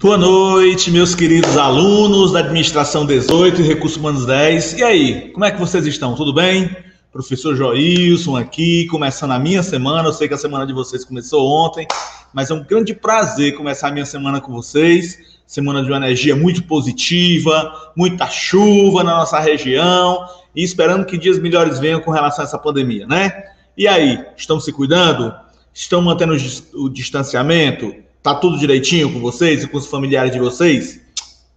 Boa noite, meus queridos alunos da Administração 18 e Recursos Humanos 10. E aí, como é que vocês estão? Tudo bem? Professor Joilson aqui, começando a minha semana. Eu sei que a semana de vocês começou ontem, mas é um grande prazer começar a minha semana com vocês. Semana de uma energia muito positiva, muita chuva na nossa região e esperando que dias melhores venham com relação a essa pandemia, né? E aí, estão se cuidando? Estão mantendo o distanciamento? Tá tudo direitinho com vocês e com os familiares de vocês?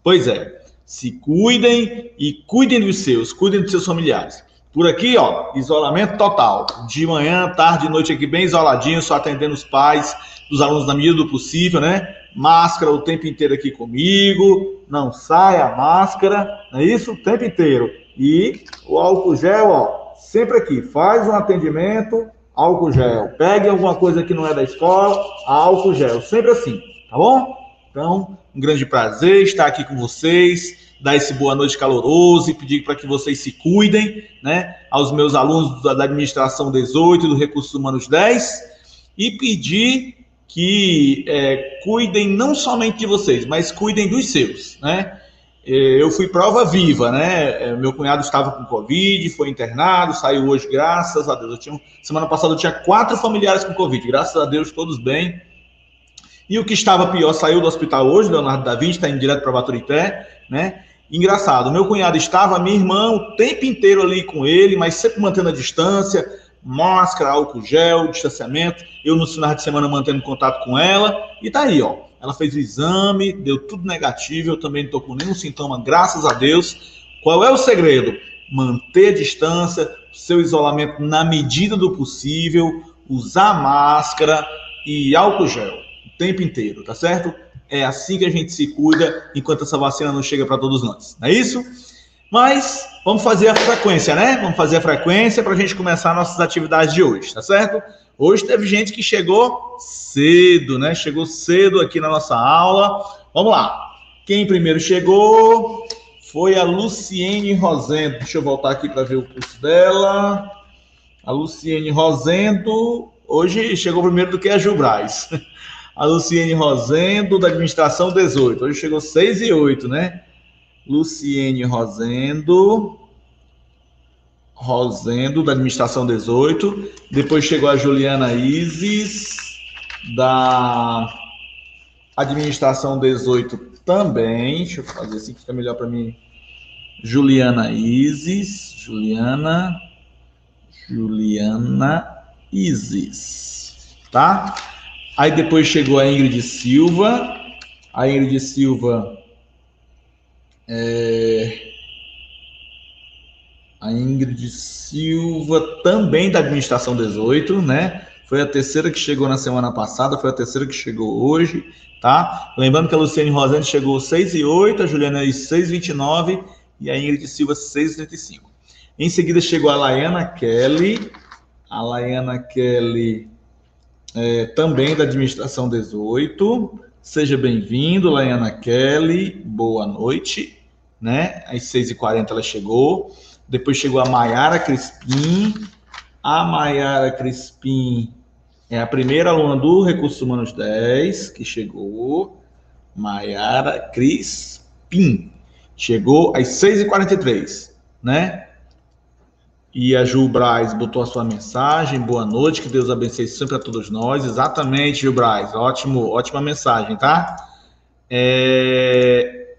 Pois é. Se cuidem e cuidem dos seus, cuidem dos seus familiares. Por aqui, ó, isolamento total. De manhã, tarde, noite aqui bem isoladinho, só atendendo os pais, dos alunos na medida do possível, né? Máscara o tempo inteiro aqui comigo, não sai a máscara, não é isso? O tempo inteiro. E o álcool gel, ó, sempre aqui, faz um atendimento, álcool gel. Pegue alguma coisa que não é da escola, álcool gel. Sempre assim, tá bom? Então, um grande prazer estar aqui com vocês, dar esse boa noite caloroso e pedir para que vocês se cuidem, né? Aos meus alunos da administração 18 e do Recursos Humanos 10 e pedir que é, cuidem não somente de vocês, mas cuidem dos seus, né? É, eu fui prova viva, né? É, meu cunhado estava com Covid, foi internado, saiu hoje, graças a Deus. Eu tinha, semana passada eu tinha quatro familiares com Covid, graças a Deus, todos bem. E o que estava pior saiu do hospital hoje, Leonardo da Vinci, está indo direto para Baturité, né? Engraçado, meu cunhado estava, minha irmã, o tempo inteiro ali com ele, mas sempre mantendo a distância, máscara, álcool gel, distanciamento. Eu nos finais de semana mantendo contato com ela, e tá aí, ó ela fez o exame, deu tudo negativo, eu também não estou com nenhum sintoma, graças a Deus. Qual é o segredo? Manter a distância, seu isolamento na medida do possível, usar máscara e álcool gel o tempo inteiro, tá certo? É assim que a gente se cuida enquanto essa vacina não chega para todos nós, não é isso? Mas vamos fazer a frequência, né? Vamos fazer a frequência para a gente começar nossas atividades de hoje, tá certo? Hoje teve gente que chegou cedo, né? Chegou cedo aqui na nossa aula. Vamos lá. Quem primeiro chegou foi a Luciene Rosendo. Deixa eu voltar aqui para ver o curso dela. A Luciene Rosendo hoje chegou primeiro do que a Gil Braz. A Luciene Rosendo, da administração 18. Hoje chegou 6 e 8, né? Luciene Rosendo. Rosendo, da administração 18. Depois chegou a Juliana Isis, da administração 18 também. Deixa eu fazer assim que fica melhor para mim. Juliana Isis, Juliana, Juliana Isis, tá? Aí depois chegou a Ingrid Silva. A Ingrid Silva é, a Ingrid Silva, também da administração 18, né? Foi a terceira que chegou na semana passada, foi a terceira que chegou hoje, tá? Lembrando que a Luciane Rosane chegou 6 e 8, a Juliana 6 e 29 e a Ingrid Silva 6 e 35. Em seguida chegou a Laiana Kelly, a Laiana Kelly é, também da administração 18. Seja bem-vindo, Laiana Kelly, boa noite, né? Às 6h40 ela chegou. Depois chegou a Maiara Crispim. A Maiara Crispim é a primeira aluna do Recursos Humanos 10 que chegou. Maiara Crispim. Chegou às 6h43, né? E a Ju Braz botou a sua mensagem. Boa noite, que Deus abençoe sempre a todos nós. Exatamente, Ju Braz. Ótimo, ótima mensagem, tá? É...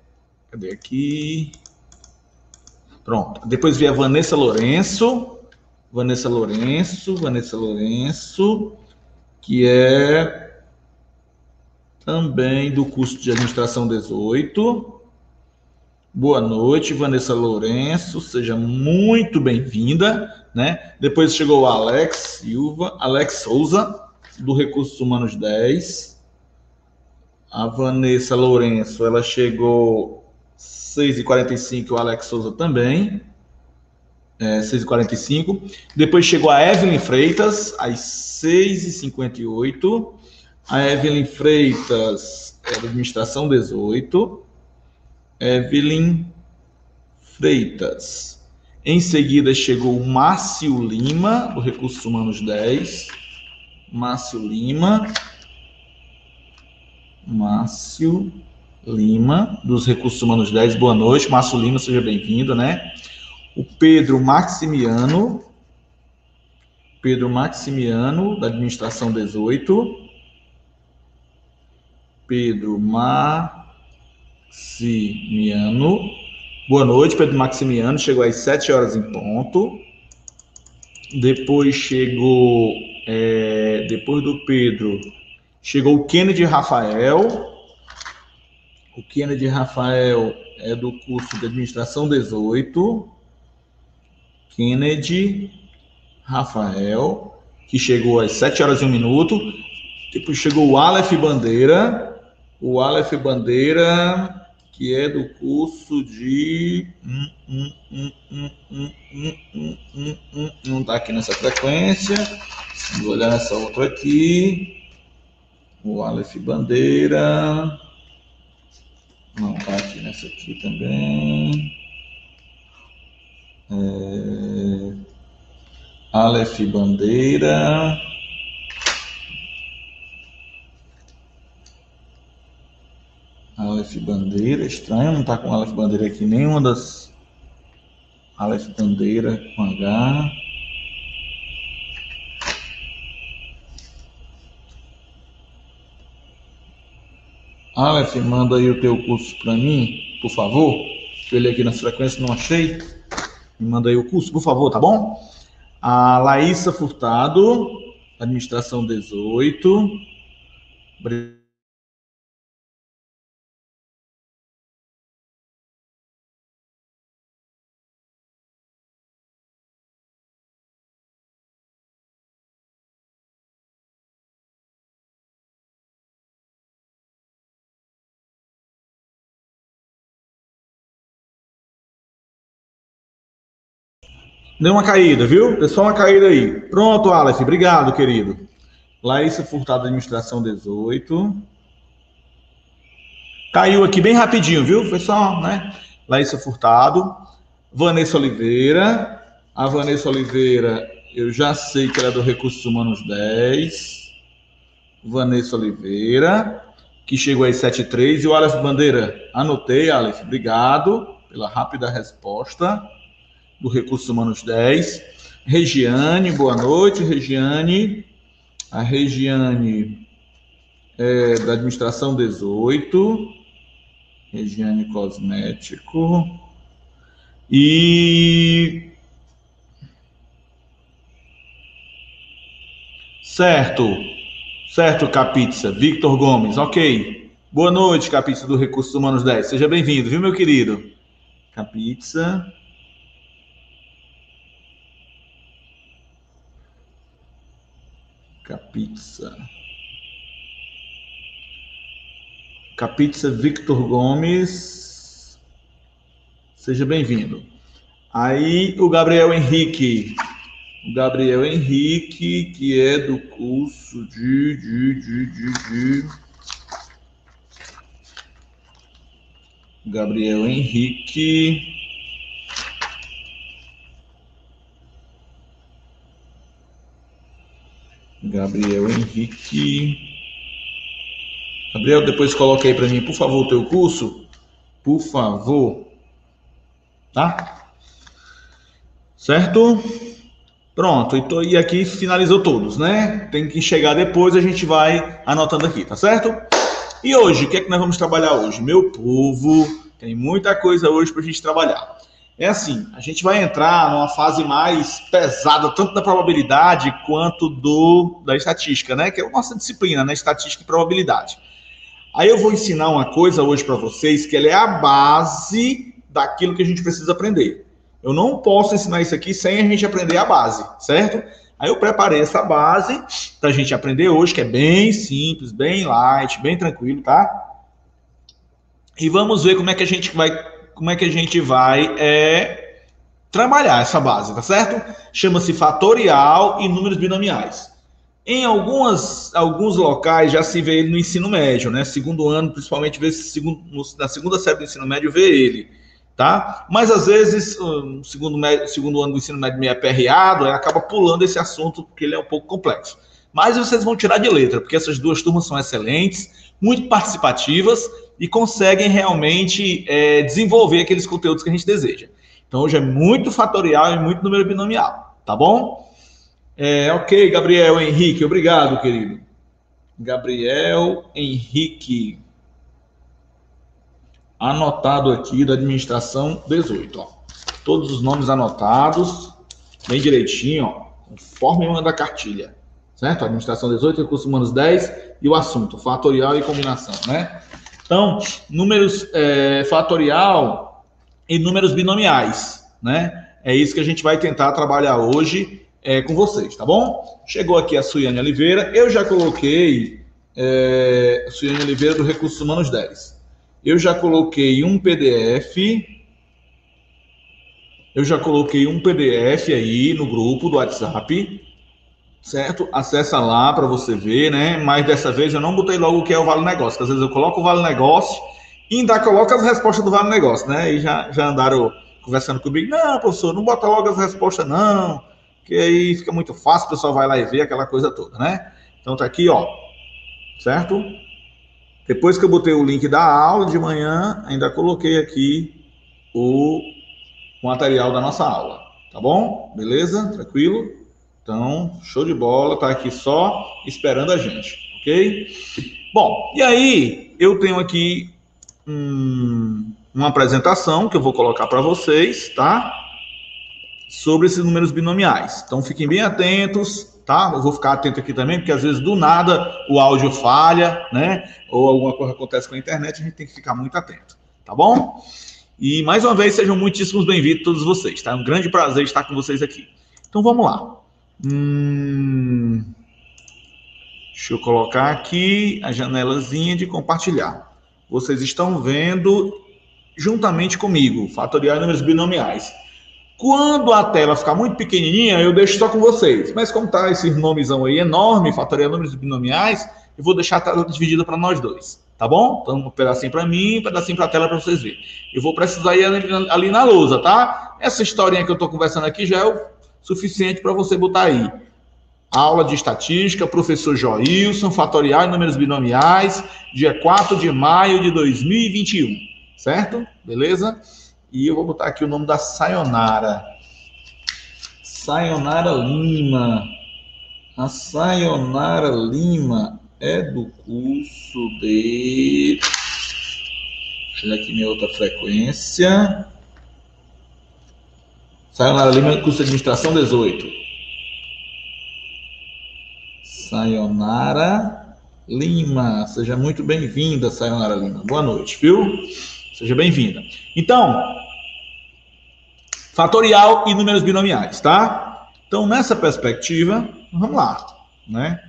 Cadê aqui? Pronto. Depois veio a Vanessa Lourenço. Vanessa Lourenço, Vanessa Lourenço, que é também do curso de administração 18. Boa noite, Vanessa Lourenço, seja muito bem-vinda, né? Depois chegou o Alex Silva, Alex Souza, do Recursos Humanos 10. A Vanessa Lourenço, ela chegou 6h45 o Alex Souza também. É, 6h45. Depois chegou a Evelyn Freitas, às 6h58. A Evelyn Freitas é da administração 18. Evelyn Freitas. Em seguida chegou o Márcio Lima, do Recursos Humanos 10. Márcio Lima. Márcio Lima, dos Recursos Humanos 10, boa noite. Márcio Lima, seja bem-vindo, né? O Pedro Maximiano, Pedro Maximiano, da Administração 18. Pedro Maximiano. Boa noite, Pedro Maximiano. Chegou às 7 horas em ponto. Depois chegou, é, depois do Pedro, chegou o Kennedy Rafael. O Kennedy Rafael é do curso de Administração 18. Kennedy Rafael, que chegou às 7 horas e 1 minuto. Depois chegou o Aleph Bandeira. O Aleph Bandeira que é do curso de. Não está aqui nessa frequência. Vou olhar nessa outra aqui. O Aleph Bandeira. Não está aqui nessa aqui também. É... Aleph Bandeira. Aleph Bandeira, estranho, não tá com Aleph Bandeira aqui, nenhuma das Aleph Bandeira com H. Aleph, manda aí o teu curso para mim, por favor. Olhei aqui na frequência, não achei. Me manda aí o curso, por favor, tá bom? A Laísa Furtado, administração 18. Obrigado. Deu uma caída, viu? Deu só uma caída aí. Pronto, Aleph. Obrigado, querido. Laísa Furtado, Administração 18. Caiu aqui bem rapidinho, viu? Foi só, né? Laísa Furtado. Vanessa Oliveira. A Vanessa Oliveira, eu já sei que ela é do Recursos Humanos 10. Vanessa Oliveira, que chegou às 7h03. E o Aleph Bandeira, anotei, Aleph. Obrigado pela rápida resposta do Recursos Humanos 10. Regiane, boa noite, Regiane. A Regiane é da Administração 18. Regiane Cosmético. E. Certo. Certo, Capizza. Victor Gomes, ok. Boa noite, Capizza do Recursos Humanos 10. Seja bem-vindo, viu, meu querido? Capizza. Capizza. Capizza Victor Gomes. Seja bem-vindo. Aí o Gabriel Henrique. O Gabriel Henrique, que é do curso de, de, de, de, de... Gabriel Henrique. Gabriel Henrique. Gabriel, depois coloque aí para mim, por favor, o teu curso. Por favor. Tá? Certo? Pronto. Então, e aqui finalizou todos, né? Tem que chegar depois, a gente vai anotando aqui, tá certo? E hoje, o que é que nós vamos trabalhar hoje? Meu povo, tem muita coisa hoje para a gente trabalhar. É assim, a gente vai entrar numa fase mais pesada, tanto da probabilidade quanto do da estatística, né? Que é a nossa disciplina, né? Estatística e probabilidade. Aí eu vou ensinar uma coisa hoje para vocês que ela é a base daquilo que a gente precisa aprender. Eu não posso ensinar isso aqui sem a gente aprender a base, certo? Aí eu preparei essa base para a gente aprender hoje, que é bem simples, bem light, bem tranquilo, tá? E vamos ver como é que a gente vai como é que a gente vai é, trabalhar essa base, tá certo? Chama-se fatorial e números binomiais. Em algumas, alguns locais já se vê ele no ensino médio, né? Segundo ano, principalmente, vê segundo, na segunda série do ensino médio, vê ele, tá? Mas às vezes, segundo, segundo ano do ensino médio meio aperreado, acaba pulando esse assunto porque ele é um pouco complexo. Mas vocês vão tirar de letra, porque essas duas turmas são excelentes, muito participativas e conseguem realmente é, desenvolver aqueles conteúdos que a gente deseja. Então, hoje é muito fatorial e muito número binomial, tá bom? É, ok, Gabriel Henrique, obrigado, querido. Gabriel Henrique. Anotado aqui da administração 18, ó. Todos os nomes anotados, bem direitinho, ó, conforme manda a cartilha. Certo? Administração 18, recursos humanos 10 e o assunto, fatorial e combinação, né? Então, números é, fatorial e números binomiais, né? É isso que a gente vai tentar trabalhar hoje é, com vocês, tá bom? Chegou aqui a Suiane Oliveira, eu já coloquei é, Suiane Oliveira do Recursos Humanos 10. Eu já coloquei um PDF, eu já coloquei um PDF aí no grupo do WhatsApp, certo? Acessa lá para você ver, né? Mas dessa vez eu não botei logo o que é o Vale Negócio, às vezes eu coloco o Vale Negócio e ainda coloco as respostas do Vale Negócio, né? E já, já andaram conversando comigo, não, professor, não bota logo as respostas, não que aí fica muito fácil, o pessoal vai lá e vê aquela coisa toda, né? Então tá aqui, ó, certo? Depois que eu botei o link da aula de manhã, ainda coloquei aqui o material da nossa aula, tá bom? Beleza? Tranquilo? Então, show de bola, tá aqui só esperando a gente, ok? Bom, e aí eu tenho aqui um, uma apresentação que eu vou colocar para vocês, tá? sobre esses números binomiais. Então fiquem bem atentos, tá? Eu vou ficar atento aqui também, porque às vezes do nada o áudio falha, né? Ou alguma coisa acontece com a internet, a gente tem que ficar muito atento, tá bom? E mais uma vez, sejam muitíssimos bem-vindos todos vocês, tá? É um grande prazer estar com vocês aqui. Então vamos lá. Hum... Deixa eu colocar aqui a janelazinha de compartilhar. Vocês estão vendo juntamente comigo, fatorial números binomiais. Quando a tela ficar muito pequenininha, eu deixo só com vocês. Mas como tá esse nomezão aí enorme, fatorial números binomiais, eu vou deixar a tela dividida para nós dois. Tá bom? Então, um pedacinho para mim, um pedacinho para a tela para vocês verem. Eu vou precisar ir ali na lousa, tá? Essa historinha que eu estou conversando aqui já é o suficiente para você botar aí. Aula de estatística, professor Joilson, fatorial e números binomiais, dia 4 de maio de 2021. Certo? Beleza? E eu vou botar aqui o nome da Sayonara. Sayonara Lima. A Sayonara Lima é do curso de. Ver aqui minha outra frequência. Sayonara Lima, curso de administração 18. Sayonara Lima. Seja muito bem-vinda, Sayonara Lima. Boa noite, viu? Seja bem-vinda. Então, fatorial e números binomiais, tá? Então, nessa perspectiva, vamos lá, né?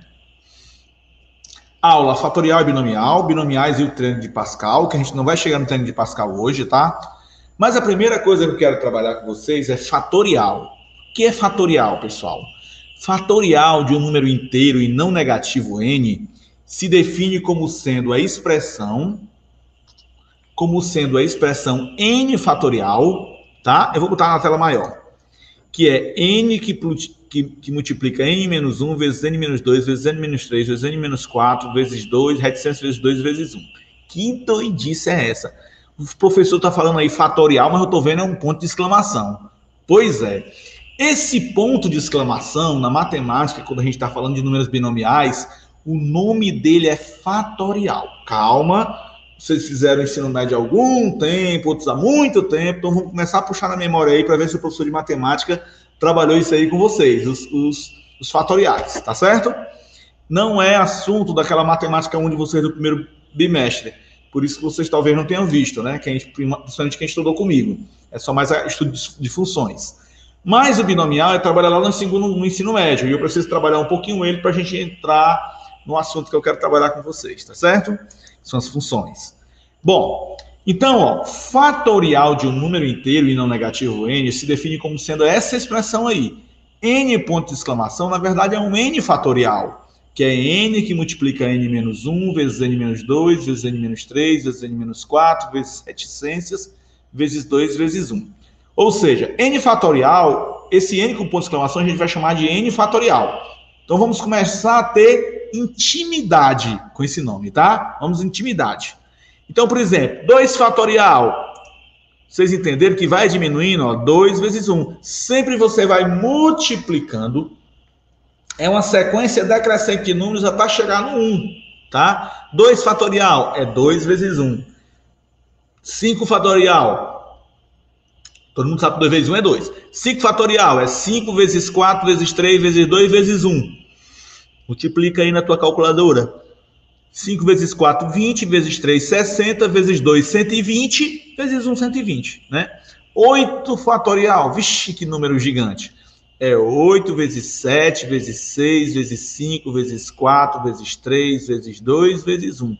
Aula fatorial e binomial, binomiais e o treino de Pascal, que a gente não vai chegar no treino de Pascal hoje, tá? Mas a primeira coisa que eu quero trabalhar com vocês é fatorial. O que é fatorial, pessoal? Fatorial de um número inteiro e não negativo n se define como sendo a expressão como sendo a expressão n fatorial, tá? Eu vou botar na tela maior, que é n que, que, que multiplica n menos 1 vezes n menos 2 vezes n menos 3 vezes n menos 4 vezes 2, reticência vezes 2 vezes 1. Que doidice é essa? O professor está falando aí fatorial, mas eu estou vendo é um ponto de exclamação. Pois é. Esse ponto de exclamação, na matemática, quando a gente está falando de números binomiais, o nome dele é fatorial. Calma, vocês fizeram ensino médio há algum tempo, outros há muito tempo, então vamos começar a puxar na memória aí para ver se o professor de matemática trabalhou isso aí com vocês, os, os, os fatoriais, tá certo? Não é assunto daquela matemática 1 de vocês do primeiro bimestre, por isso que vocês talvez não tenham visto, né? Quem, principalmente quem estudou comigo. É só mais estudo de funções. Mas o binomial é trabalhar lá no, segundo, no ensino médio, e eu preciso trabalhar um pouquinho ele para a gente entrar no assunto que eu quero trabalhar com vocês, tá certo? São as funções. Bom, então, ó, fatorial de um número inteiro e não negativo n se define como sendo essa expressão aí. n ponto de exclamação, na verdade, é um n fatorial, que é n que multiplica n menos 1 vezes n menos 2 vezes n menos 3 vezes n menos 4 vezes reticências vezes 2 vezes 1. Ou seja, n fatorial, esse n com ponto de exclamação a gente vai chamar de n fatorial. Então vamos começar a ter intimidade com esse nome, tá? Vamos intimidade. Então, por exemplo, 2 fatorial. Vocês entenderam que vai diminuindo, ó, 2 vezes 1. Um. Sempre você vai multiplicando. É uma sequência decrescente de números até chegar no 1, um, tá? 2 fatorial é 2 vezes 1. Um. 5 fatorial. Todo mundo sabe que 2 vezes 1 um é 2. 5 fatorial é 5 vezes 4 vezes 3 vezes 2 vezes 1. Multiplica aí na tua calculadora. 5 vezes 4, 20, vezes 3, 60, vezes 2, 120, vezes 1, 120, né? 8 fatorial, vixe, que número gigante. É 8 vezes 7, vezes 6, vezes 5, vezes 4, vezes 3, vezes 2, vezes 1.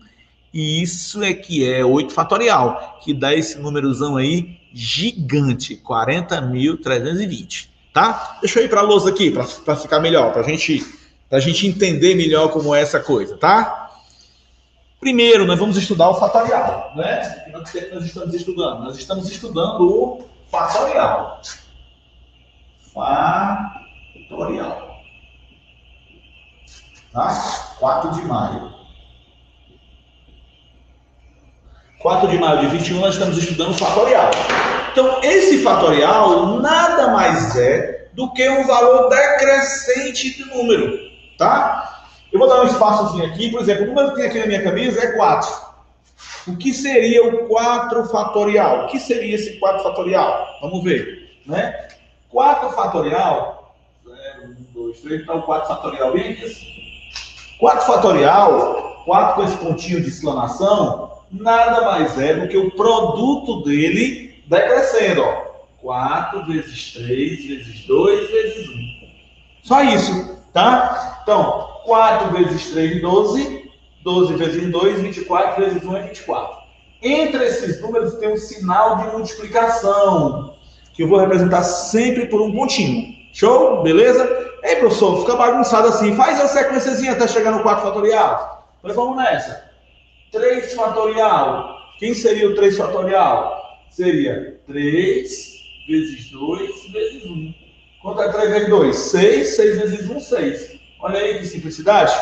E isso é que é 8 fatorial, que dá esse númerozão aí gigante, 40.320, tá? Deixa eu ir para a lousa aqui, para ficar melhor, para gente, a gente entender melhor como é essa coisa, tá? Primeiro, nós vamos estudar o fatorial, né? O que nós estamos estudando? Nós estamos estudando o fatorial. Fatorial. Tá? 4 de maio. 4 de maio de 21, nós estamos estudando fatorial. Então, esse fatorial nada mais é do que um valor decrescente de número, tá? Eu vou dar um espaçozinho aqui, por exemplo, o número que tem aqui na minha camisa é 4. O que seria o 4 fatorial? O que seria esse 4 fatorial? Vamos ver, né? 4 fatorial, 0, 1, 2, 3, então 4 fatorial bem aqui 4 fatorial, 4 com esse pontinho de exclamação, nada mais é do que o produto dele decrescendo, ó. 4 vezes 3 vezes 2 vezes 1. Só isso, tá? Então, 4 vezes 3, 12. 12 vezes 2, 24 vezes 1 é 24. Entre esses números tem um sinal de multiplicação, que eu vou representar sempre por um pontinho. Show? Beleza? Ei, professor, fica bagunçado assim. Faz a sequenciazinha até chegar no 4 fatorial. Mas vamos nessa. 3 fatorial. Quem seria o 3 fatorial? Seria 3 vezes 2 vezes 1. Quanto é 3 vezes 2? 6. 6 vezes 1, 6. Olha aí que simplicidade,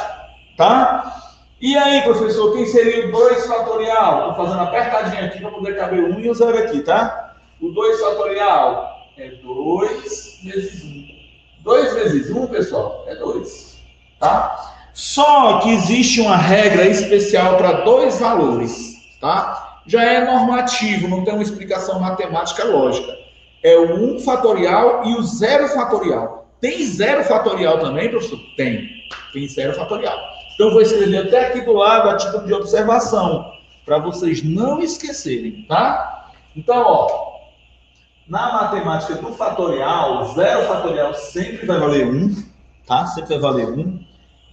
tá? E aí, professor, quem seria o 2 fatorial? Estou fazendo apertadinho aqui para poder caber 1 um e o 0 aqui, tá? O 2 fatorial é 2 vezes 1. Um. 2 vezes 1, um, pessoal, é 2, tá? Só que existe uma regra especial para dois valores, tá? Já é normativo, não tem uma explicação matemática lógica. É o 1 fatorial e o 0 fatorial. Tem zero fatorial também, professor? Tem. Tem zero fatorial. Então, eu vou escrever até aqui do lado a título de observação, para vocês não esquecerem, tá? Então, ó, na matemática do fatorial, zero fatorial sempre vai valer 1, tá? Sempre vai valer 1.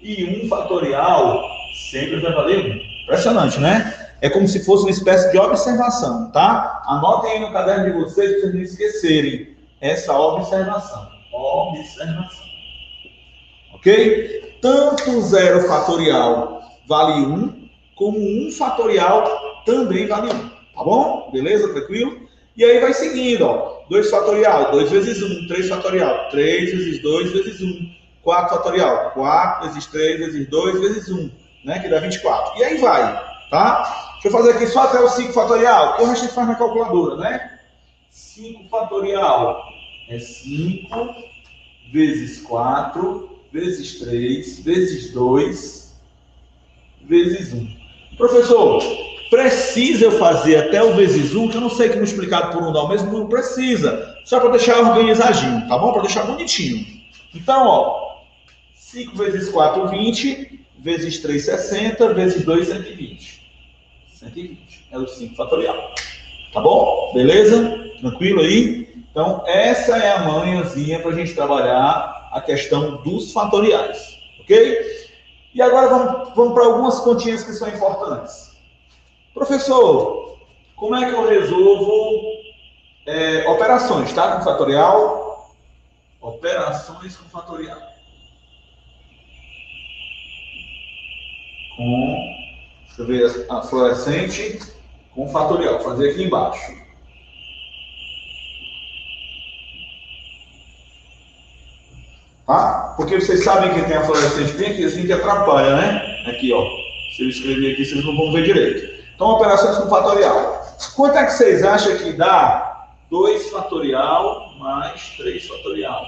E 1 fatorial sempre vai valer 1. Impressionante, né? É como se fosse uma espécie de observação, tá? Anotem aí no caderno de vocês para vocês não esquecerem essa observação observação. Ok? Tanto zero fatorial vale 1, como 1 fatorial também vale 1. Tá bom? Beleza? Tranquilo? E aí vai seguindo, ó. 2 fatorial, 2 vezes 1, 3 fatorial, 3 vezes 2 vezes 1, 4 fatorial, 4 vezes 3 vezes 2 vezes 1, né? Que dá 24. E aí vai, tá? Deixa eu fazer aqui só até o 5 fatorial, que a gente faz na calculadora, né? 5 fatorial é 5 vezes 4 vezes 3 vezes 2 vezes 1. Professor, precisa eu fazer até o vezes 1, que eu não sei que multiplicado por 1 dá o mesmo número, precisa. Só para deixar organizadinho, tá bom? Para deixar bonitinho. Então, ó, 5 vezes 4, 20, vezes 3, 60, vezes 2, 120. 120 é o 5 fatorial. Tá bom? Beleza? Tranquilo aí? Então, essa é a manhãzinha para a gente trabalhar a questão dos fatoriais, ok? E agora vamos, vamos para algumas continhas que são importantes. Professor, como é que eu resolvo é, operações, tá? Com fatorial? Operações com fatorial. Com, deixa eu ver, a fluorescente com fatorial. Vou fazer aqui embaixo. Tá? Porque vocês sabem que tem a fluorescente bem aqui, assim que atrapalha, né? Aqui, ó. Se eu escrever aqui, vocês não vão ver direito. Então, operações com fatorial. Quanto é que vocês acham que dá 2 fatorial mais 3 fatorial?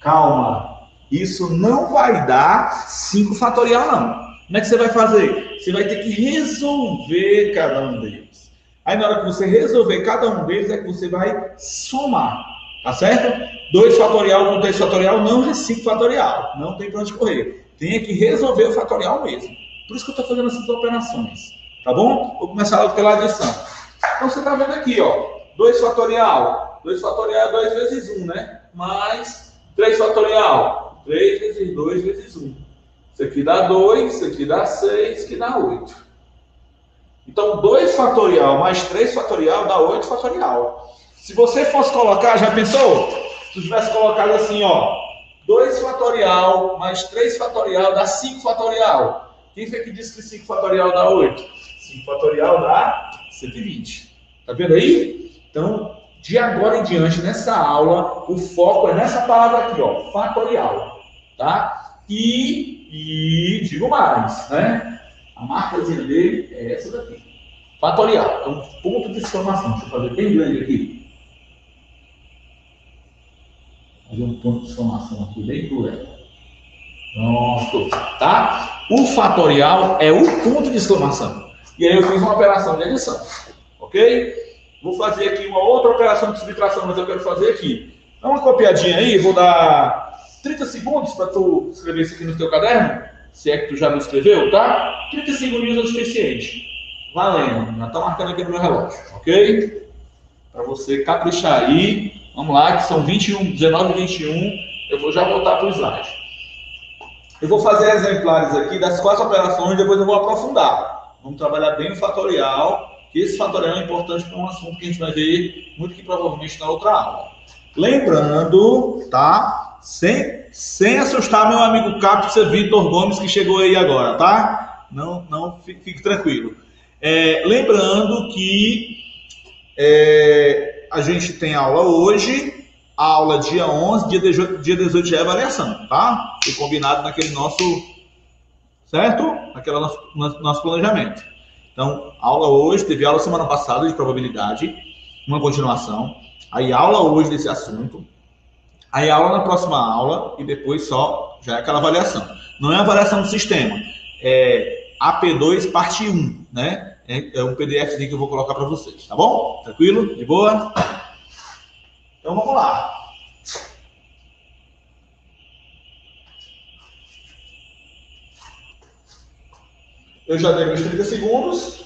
Calma. Isso não vai dar 5 fatorial, não. Como é que você vai fazer? Você vai ter que resolver cada um deles. Aí, na hora que você resolver cada um deles, é que você vai somar. Tá certo? 2 fatorial com 3 fatorial não é 5 fatorial. Não tem para onde correr. Tem que resolver o fatorial mesmo. Por isso que eu estou fazendo essas operações. Tá bom? Vou começar logo pela adição. Então você está vendo aqui, ó. 2 fatorial. 2 fatorial é 2 vezes 1, um, né? Mais 3 fatorial. 3 vezes 2 vezes 1. Um. Isso aqui dá 2, isso aqui dá 6, isso aqui dá 8. Então, 2 fatorial mais 3 fatorial dá 8 fatorial. Se você fosse colocar, já pensou? Se tivesse colocado assim, ó, 2 fatorial mais 3 fatorial dá 5 fatorial. Quem foi que disse que 5 fatorial dá 8? 5 fatorial dá 120. Tá vendo aí? Então, de agora em diante, nessa aula, o foco é nessa palavra aqui, ó, fatorial. Tá? E, e digo mais, né? A marcazinha dele é essa daqui. Fatorial. Então, ponto de exclamação. Deixa eu fazer bem grande aqui. fazer um ponto de exclamação aqui bem cruel. Pronto, tá? O fatorial é o ponto de exclamação. E aí eu fiz uma operação de adição, ok? Vou fazer aqui uma outra operação de subtração, mas eu quero fazer aqui. Dá uma copiadinha aí, vou dar 30 segundos para tu escrever isso aqui no teu caderno, se é que tu já não escreveu, tá? 30 segundos é o suficiente. Valendo, já tá marcando aqui no meu relógio, ok? Para você caprichar aí Vamos lá, que são 21, 19 e 21. Eu vou já voltar para o slide. Eu vou fazer exemplares aqui das quatro operações, depois eu vou aprofundar. Vamos trabalhar bem o fatorial, que esse fatorial é importante para um assunto que a gente vai ver muito que provavelmente na outra aula. Lembrando, tá? Sem, sem assustar meu amigo Capsa Vitor Gomes, que chegou aí agora, tá? Não, não fique, fique tranquilo. É, lembrando que é, a gente tem aula hoje, aula dia 11, dia 18, dia 18 já é avaliação, tá? Foi combinado naquele nosso, certo? Naquele nosso, nosso planejamento. Então, aula hoje, teve aula semana passada de probabilidade, uma continuação. Aí aula hoje desse assunto. Aí aula na próxima aula e depois só já é aquela avaliação. Não é avaliação do sistema, é AP2 parte 1, né? É, é um PDF que eu vou colocar para vocês, tá bom? Tranquilo? De boa? Então vamos lá. Eu já dei meus 30 segundos.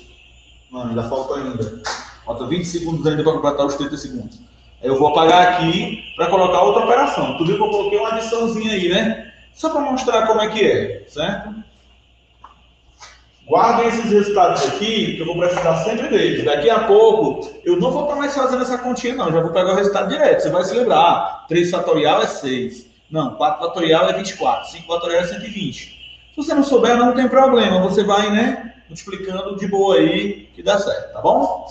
Não, ainda falta ainda. Falta 20 segundos ainda para completar os 30 segundos. Eu vou apagar aqui para colocar outra operação. Tu viu que eu coloquei uma adiçãozinha aí, né? Só para mostrar como é que é, certo? Guardem esses resultados aqui, que eu vou precisar sempre deles. Daqui a pouco, eu não vou estar mais fazendo essa continha, não. Já vou pegar o resultado direto. Você vai se lembrar. 3 fatorial é 6. Não, 4 fatorial é 24. 5 fatorial é 120. Se você não souber, não tem problema. Você vai, né, multiplicando de boa aí, que dá certo, tá bom?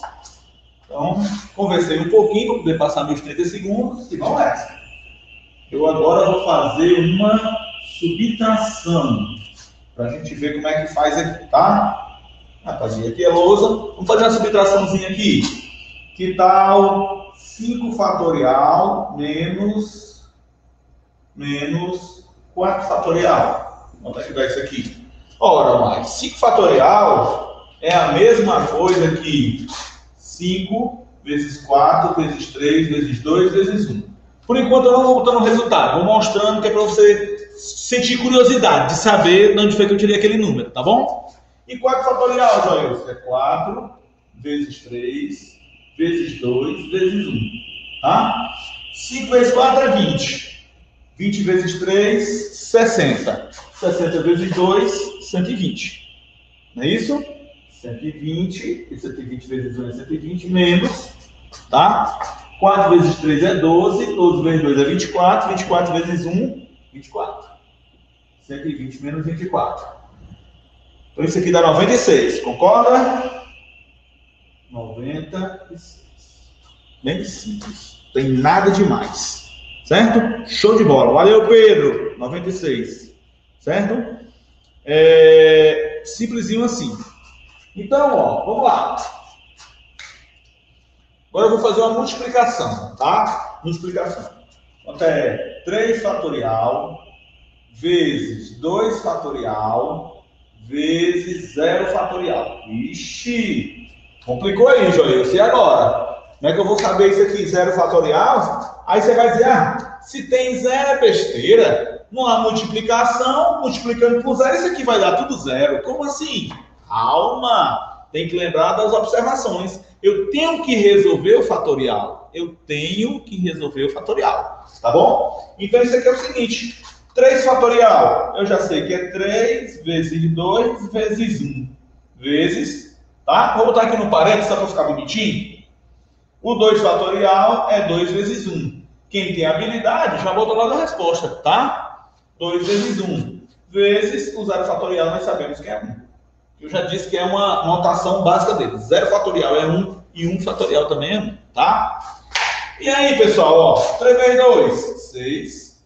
Então, conversei um pouquinho para poder passar meus 30 segundos e vamos nessa. Eu agora vou fazer uma subtração para a gente ver como é que faz aqui, tá? Rapazinha, aqui é lousa. Vamos fazer uma subtraçãozinha aqui. Que tal 5 fatorial menos, menos 4 fatorial? Vamos ajudar isso aqui. Ora, mais 5 fatorial é a mesma coisa que 5 vezes 4 vezes 3 vezes 2 vezes 1. Por enquanto eu não vou botando o resultado, vou mostrando que é para você sentir curiosidade de saber de onde foi que eu tirei aquele número, tá bom? E 4 fatorial, Joel? É 4 vezes 3 vezes 2 vezes 1. Tá? 5 vezes 4 é 20. 20 vezes 3, 60. 60 vezes 2, 120. Não é isso? 120. E 120 vezes 1 é 120 menos. Tá? 4 vezes 3 é 12. 12 vezes 2 é 24. 24 vezes 1, 24. 120 menos 24. Então isso aqui dá 96, concorda? 96. Bem simples. Tem nada demais. Certo? Show de bola. Valeu, Pedro. 96. Certo? É, simplesinho assim. Então, ó, vamos lá. Agora eu vou fazer uma multiplicação, tá? Multiplicação. Quanto é 3 fatorial vezes 2 fatorial vezes 0 fatorial. Ixi, complicou aí, Joel. E agora? Como é que eu vou saber isso aqui, 0 fatorial? Aí você vai dizer, ah, se tem zero é besteira. Há multiplicação, multiplicando por zero, isso aqui vai dar tudo zero. Como assim? Calma! Tem que lembrar das observações. Eu tenho que resolver o fatorial. Eu tenho que resolver o fatorial. Tá bom? Então, isso aqui é o seguinte. 3 fatorial, eu já sei que é 3 vezes 2 vezes 1 vezes, tá? Vou botar aqui no parênteses só para ficar bonitinho. O 2 fatorial é 2 vezes 1. Quem tem habilidade já botou lá na resposta, tá? 2 vezes 1 vezes o zero fatorial, nós sabemos que é 1. Eu já disse que é uma notação básica dele. 0 fatorial é 1 e 1 fatorial também é 1, tá? E aí, pessoal, ó, 3 vezes 2, 6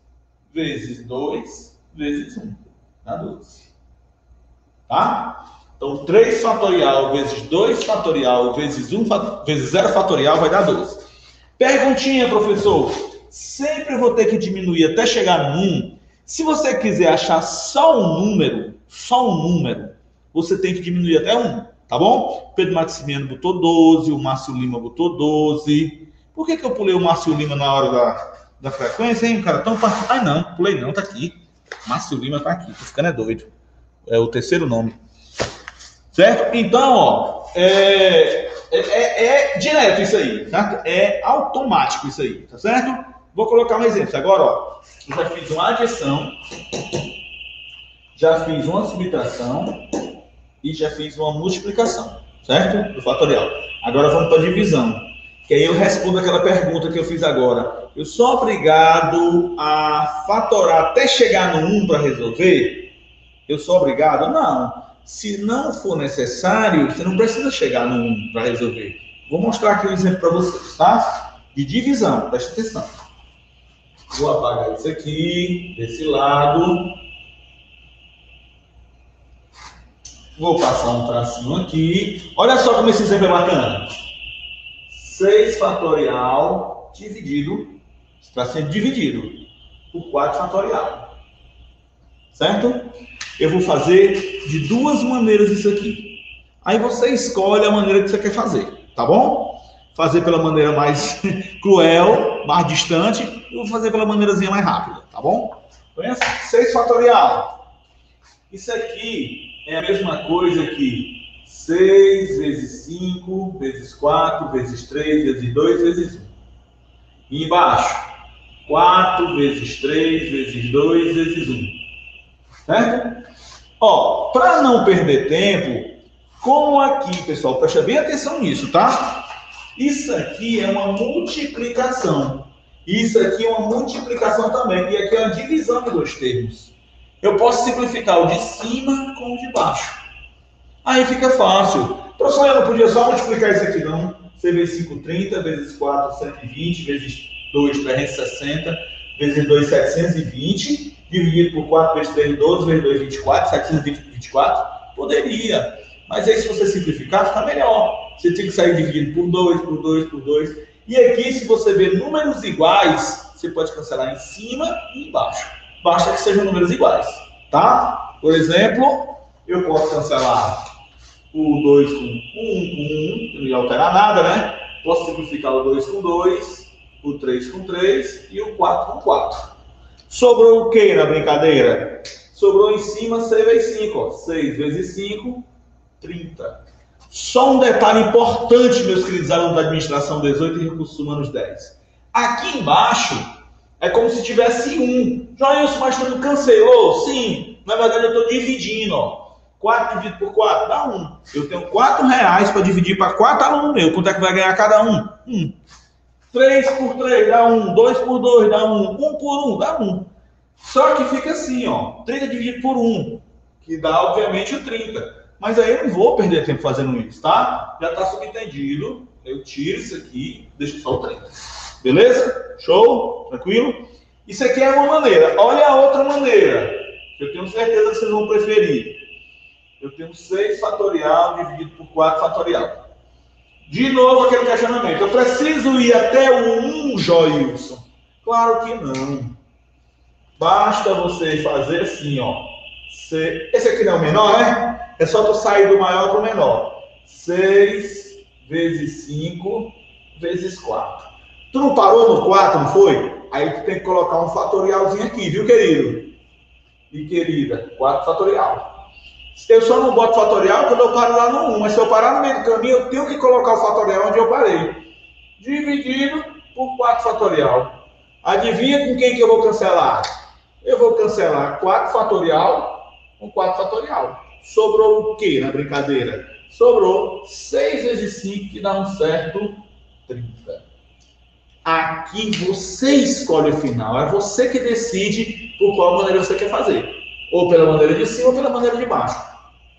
vezes 2 vezes 1, dá 12. Tá? Então, 3 fatorial vezes 2 fatorial vezes 1 vezes 0 fatorial vai dar 12. Perguntinha, professor. Sempre vou ter que diminuir até chegar no 1. Se você quiser achar só um número, só um número, você tem que diminuir até 1, tá bom? Pedro Maximiano botou 12, o Márcio Lima botou 12. Por que, que eu pulei o Márcio Lima na hora da, da frequência, hein, cara? Tão part... Não, pulei não, tá aqui. Márcio Lima tá aqui, tô ficando é doido. É o terceiro nome. Certo? Então, ó, é, é, é, é direto isso aí, tá? É automático isso aí, tá certo? Vou colocar um exemplo. Agora, ó, eu já fiz uma adição, já fiz uma subtração e já fiz uma multiplicação, certo? Do fatorial. Agora vamos para a divisão. Que aí eu respondo aquela pergunta que eu fiz agora eu sou obrigado a fatorar até chegar no 1 para resolver? Eu sou obrigado? Não. Se não for necessário, você não precisa chegar no 1 para resolver. Vou mostrar aqui um exemplo para vocês, tá? De divisão, presta atenção. Vou apagar isso aqui, desse lado. Vou passar um tracinho aqui. Olha só como esse exemplo é bacana. 6 fatorial dividido está sendo dividido por 4 fatorial. Certo? Eu vou fazer de duas maneiras isso aqui. Aí você escolhe a maneira que você quer fazer, tá bom? Fazer pela maneira mais cruel, mais distante, eu vou fazer pela maneirazinha mais rápida, tá bom? Conhece? 6 fatorial. Isso aqui é a mesma coisa que 6 vezes 5 vezes 4 vezes 3 vezes 2 vezes 1. E embaixo, 4 vezes 3 vezes 2 vezes 1. Certo? Ó, para não perder tempo, como aqui, pessoal, presta bem atenção nisso, tá? Isso aqui é uma multiplicação. Isso aqui é uma multiplicação também. E aqui é uma divisão de dois termos. Eu posso simplificar o de cima com o de baixo. Aí fica fácil. Professor, eu não podia só multiplicar isso aqui, não. C vezes 5, 30, vezes 4, 120, vezes 2, 360, vezes 2, 720, dividido por 4 vezes 3, 12, vezes 2, 24, 720 por 24, poderia. Mas aí, se você simplificar, fica melhor. Você tem que sair dividindo por 2, por 2, por 2. E aqui, se você ver números iguais, você pode cancelar em cima e embaixo. Basta que sejam números iguais, tá? Por exemplo, eu posso cancelar o 2 com 1 com 1, não ia alterar nada, né? Posso simplificar o 2 com 2, o 3 com 3 e o 4 com 4. Sobrou o que na brincadeira? Sobrou em cima 6 vezes 5. Ó. 6 vezes 5, 30. Só um detalhe importante, meus queridos alunos da administração 18 e recursos humanos 10. Aqui embaixo é como se tivesse 1. Joilson, mas tu não cancelou? Sim. Na verdade, eu estou dividindo. Ó. 4 dividido por 4 dá 1. Eu tenho 4 reais para dividir para 4 alunos meus. Quanto é que vai ganhar cada um? 1. 3 por 3 dá 1, 2 por 2 dá 1, 1 por 1 dá 1. Só que fica assim, ó, 30 dividido por 1, que dá, obviamente, o 30. Mas aí eu não vou perder tempo fazendo isso, tá? Já está subentendido. Eu tiro isso aqui, deixo só o 30. Beleza? Show? Tranquilo? Isso aqui é uma maneira. Olha a outra maneira. Eu tenho certeza que vocês vão preferir. Eu tenho 6 fatorial dividido por 4 fatorial. De novo, aquele questionamento. Eu preciso ir até o 1, Joilson? Claro que não. Basta você fazer assim, ó. Esse aqui não é o menor, né? É só tu sair do maior para o menor. 6 vezes 5 vezes 4. Tu não parou no 4, não foi? Aí tu tem que colocar um fatorialzinho aqui, viu, querido? E querida, 4 fatorial. Eu só não boto fatorial quando eu paro lá no 1, mas se eu parar no meio do caminho, eu tenho que colocar o fatorial onde eu parei. Dividido por 4 fatorial. Adivinha com quem que eu vou cancelar? Eu vou cancelar 4 fatorial com 4 fatorial. Sobrou o que na brincadeira? Sobrou 6 vezes 5, que dá um certo 30. Aqui você escolhe o final. É você que decide por qual maneira você quer fazer. Ou pela maneira de cima ou pela maneira de baixo.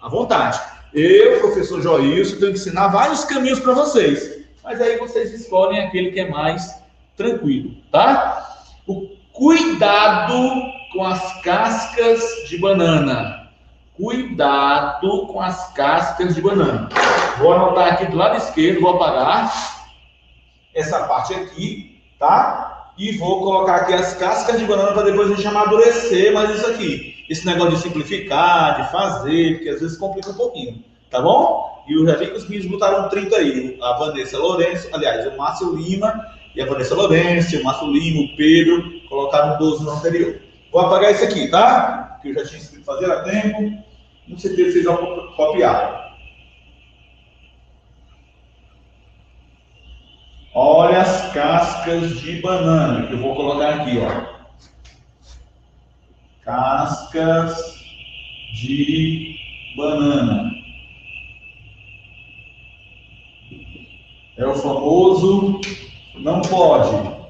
À vontade. Eu, professor Joilson, tenho que ensinar vários caminhos para vocês. Mas aí vocês escolhem aquele que é mais tranquilo, tá? O cuidado com as cascas de banana. Cuidado com as cascas de banana. Vou anotar aqui do lado esquerdo, vou apagar essa parte aqui, tá? E vou colocar aqui as cascas de banana para depois a gente amadurecer mais isso aqui. Esse negócio de simplificar, de fazer, porque às vezes complica um pouquinho, tá bom? E eu já vi que os meninos botaram 30 aí. A Vanessa Lourenço, aliás, o Márcio Lima e a Vanessa Lourenço, o Márcio Lima, o Pedro, colocaram 12 no anterior. Vou apagar isso aqui, tá? Que eu já tinha escrito fazer a tempo. Não sei se vocês vão copiar. Olha as cascas de banana, que eu vou colocar aqui, ó. Cascas de banana. É o famoso não pode.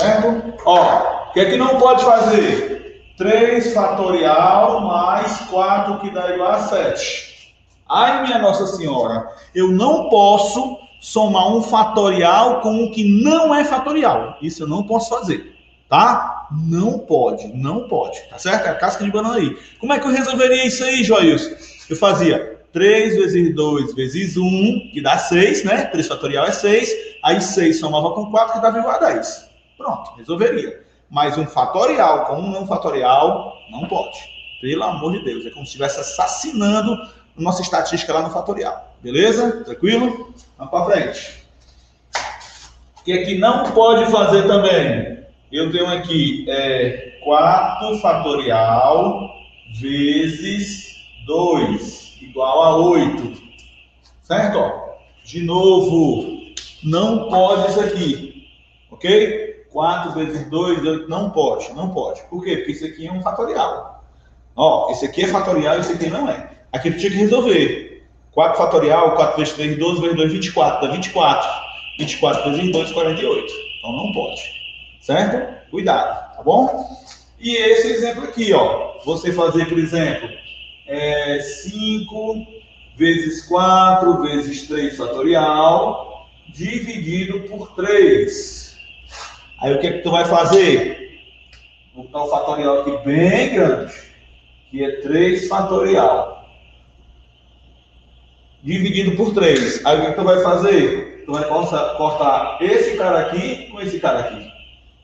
Certo? Ó, o que é que não pode fazer? 3 fatorial mais 4, que dá igual a 7. Ai, minha Nossa Senhora, eu não posso somar um fatorial com o que não é fatorial. Isso eu não posso fazer, tá? Não pode, não pode, tá certo? É a casca de banana aí. Como é que eu resolveria isso aí, Joilson? Eu fazia 3 vezes 2 vezes 1, que dá 6, né? 3 fatorial é 6. Aí 6 somava com 4, que dava igual a 10. Pronto, resolveria. Mas um fatorial com um não fatorial, não pode. Pelo amor de Deus. É como se estivesse assassinando a nossa estatística lá no fatorial. Beleza? Tranquilo? Vamos para frente. O que é que não pode fazer também? Eu tenho aqui é, 4 fatorial vezes 2, igual a 8. Certo? De novo, não pode isso aqui. Ok? 4 vezes 2, 8, não pode, não pode. Por quê? Porque isso aqui é um fatorial. Ó, esse aqui é fatorial e esse aqui não é. Aqui eu tinha que resolver. 4 fatorial, 4 vezes 3, 12 vezes 2, 24, dá 24. 24 vezes 2, 48. Então não pode. Certo? Cuidado, tá bom? E esse exemplo aqui, ó. Você fazer, por exemplo, é 5 vezes 4 vezes 3 fatorial dividido por 3. Aí o que, é que tu vai fazer? Botar o fatorial aqui bem grande, que é 3 fatorial. Dividido por 3. Aí o que, é que tu vai fazer? Tu vai cortar esse cara aqui com esse cara aqui.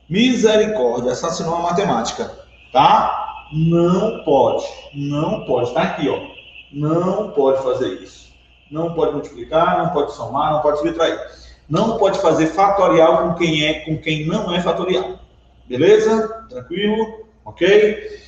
Misericórdia, assassinou a matemática. Tá? Não pode. Não pode. Tá aqui, ó. Não pode fazer isso. Não pode multiplicar, não pode somar, não pode subtrair não pode fazer fatorial com quem é, com quem não é fatorial. Beleza? Tranquilo? Ok?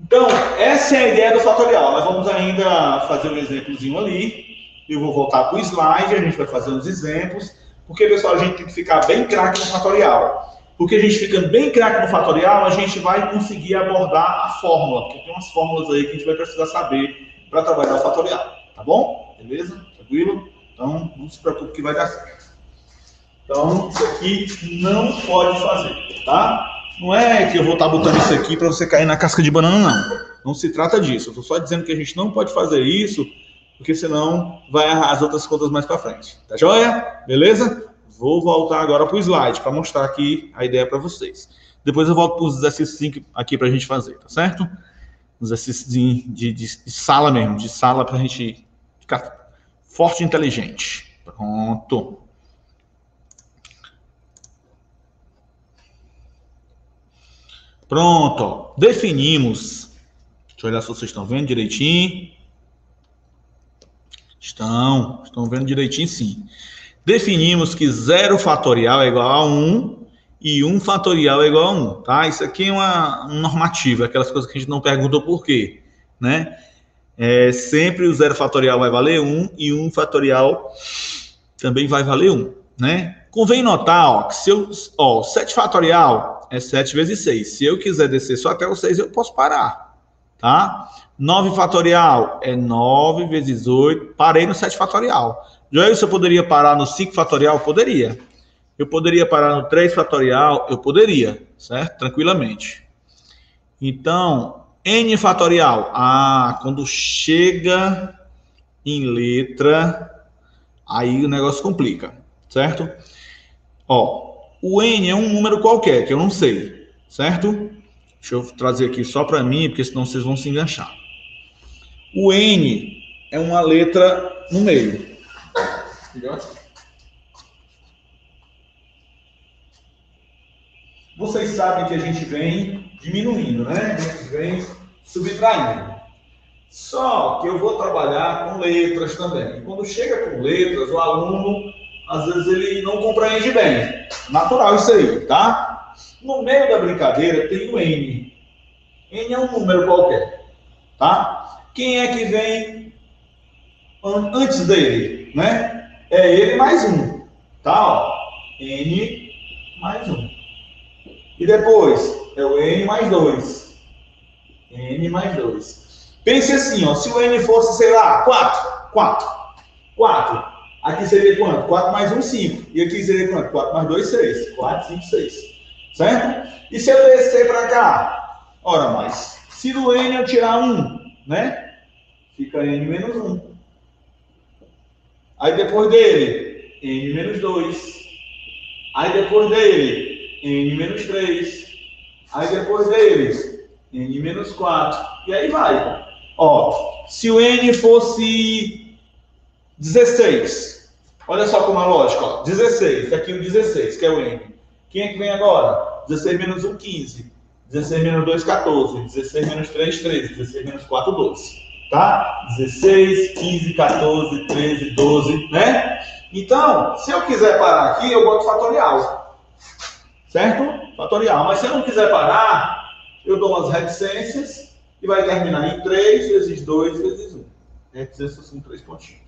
Então, essa é a ideia do fatorial. Nós vamos ainda fazer um exemplozinho ali. Eu vou voltar para o slide, a gente vai fazer uns exemplos. Porque, pessoal, a gente tem que ficar bem craque no fatorial. Porque a gente ficando bem craque no fatorial, a gente vai conseguir abordar a fórmula. Porque tem umas fórmulas aí que a gente vai precisar saber para trabalhar o fatorial. Tá bom? Beleza? Tranquilo? Então, não se preocupe que vai dar certo. Então, isso aqui não pode fazer, tá? Não é que eu vou estar botando isso aqui para você cair na casca de banana, não. Não se trata disso. Eu estou só dizendo que a gente não pode fazer isso, porque senão vai as outras contas mais para frente. Tá joia? Beleza? Vou voltar agora para o slide para mostrar aqui a ideia para vocês. Depois eu volto para os exercícios aqui para a gente fazer, tá certo? Os exercícios de, de, de sala mesmo, de sala para a gente ficar forte e inteligente. Pronto. Pronto, ó. definimos. Deixa eu olhar se vocês estão vendo direitinho. Estão, estão vendo direitinho sim. Definimos que zero fatorial é igual a 1 e 1 fatorial é igual a 1, tá? Isso aqui é uma, um normativo, aquelas coisas que a gente não perguntou por quê, né? É, sempre o zero fatorial vai valer 1 e 1 fatorial também vai valer 1, né? Convém notar, ó, que se eu, ó, 7 fatorial é 7 vezes 6. Se eu quiser descer só até o 6, eu posso parar. Tá? 9 fatorial é 9 vezes 8. Parei no 7 fatorial. Já se eu poderia parar no 5 fatorial? Poderia. Eu poderia parar no 3 fatorial? Eu poderia, certo? Tranquilamente. Então, n fatorial. Ah, quando chega em letra, aí o negócio complica, certo? Ó, o N é um número qualquer, que eu não sei, certo? Deixa eu trazer aqui só para mim, porque senão vocês vão se enganchar. O N é uma letra no meio. Vocês sabem que a gente vem diminuindo, né? A gente vem subtraindo. Só que eu vou trabalhar com letras também. Quando chega com letras, o aluno às vezes ele não compreende bem. Natural isso aí, tá? No meio da brincadeira tem o N. N é um número qualquer, tá? Quem é que vem antes dele, né? É ele mais um, tá? Ó, N mais um. E depois é o N mais dois. N mais dois. Pense assim, ó, se o N fosse, sei lá, 4, 4, 4. Aqui seria quanto? 4 mais 1, 5. E aqui seria quanto? 4 mais 2, 6. 4, 5, 6. Certo? E se eu descer para cá? Ora, mais. Se do N eu tirar 1, né? Fica N menos 1. Aí depois dele, N menos 2. Aí depois dele, N menos 3. Aí depois dele, N menos 4. E aí vai. Ó, se o N fosse 16, Olha só como é lógico, ó. 16, aqui o 16, que é o N. Quem é que vem agora? 16 menos 1, 15. 16 menos 2, 14. 16 menos 3, 13. 16 menos 4, 12. Tá? 16, 15, 14, 13, 12, né? Então, se eu quiser parar aqui, eu boto fatorial. Certo? Fatorial. Mas se eu não quiser parar, eu dou umas reticências e vai terminar em 3 vezes 2 vezes 1. Reticências são 3 pontinhos.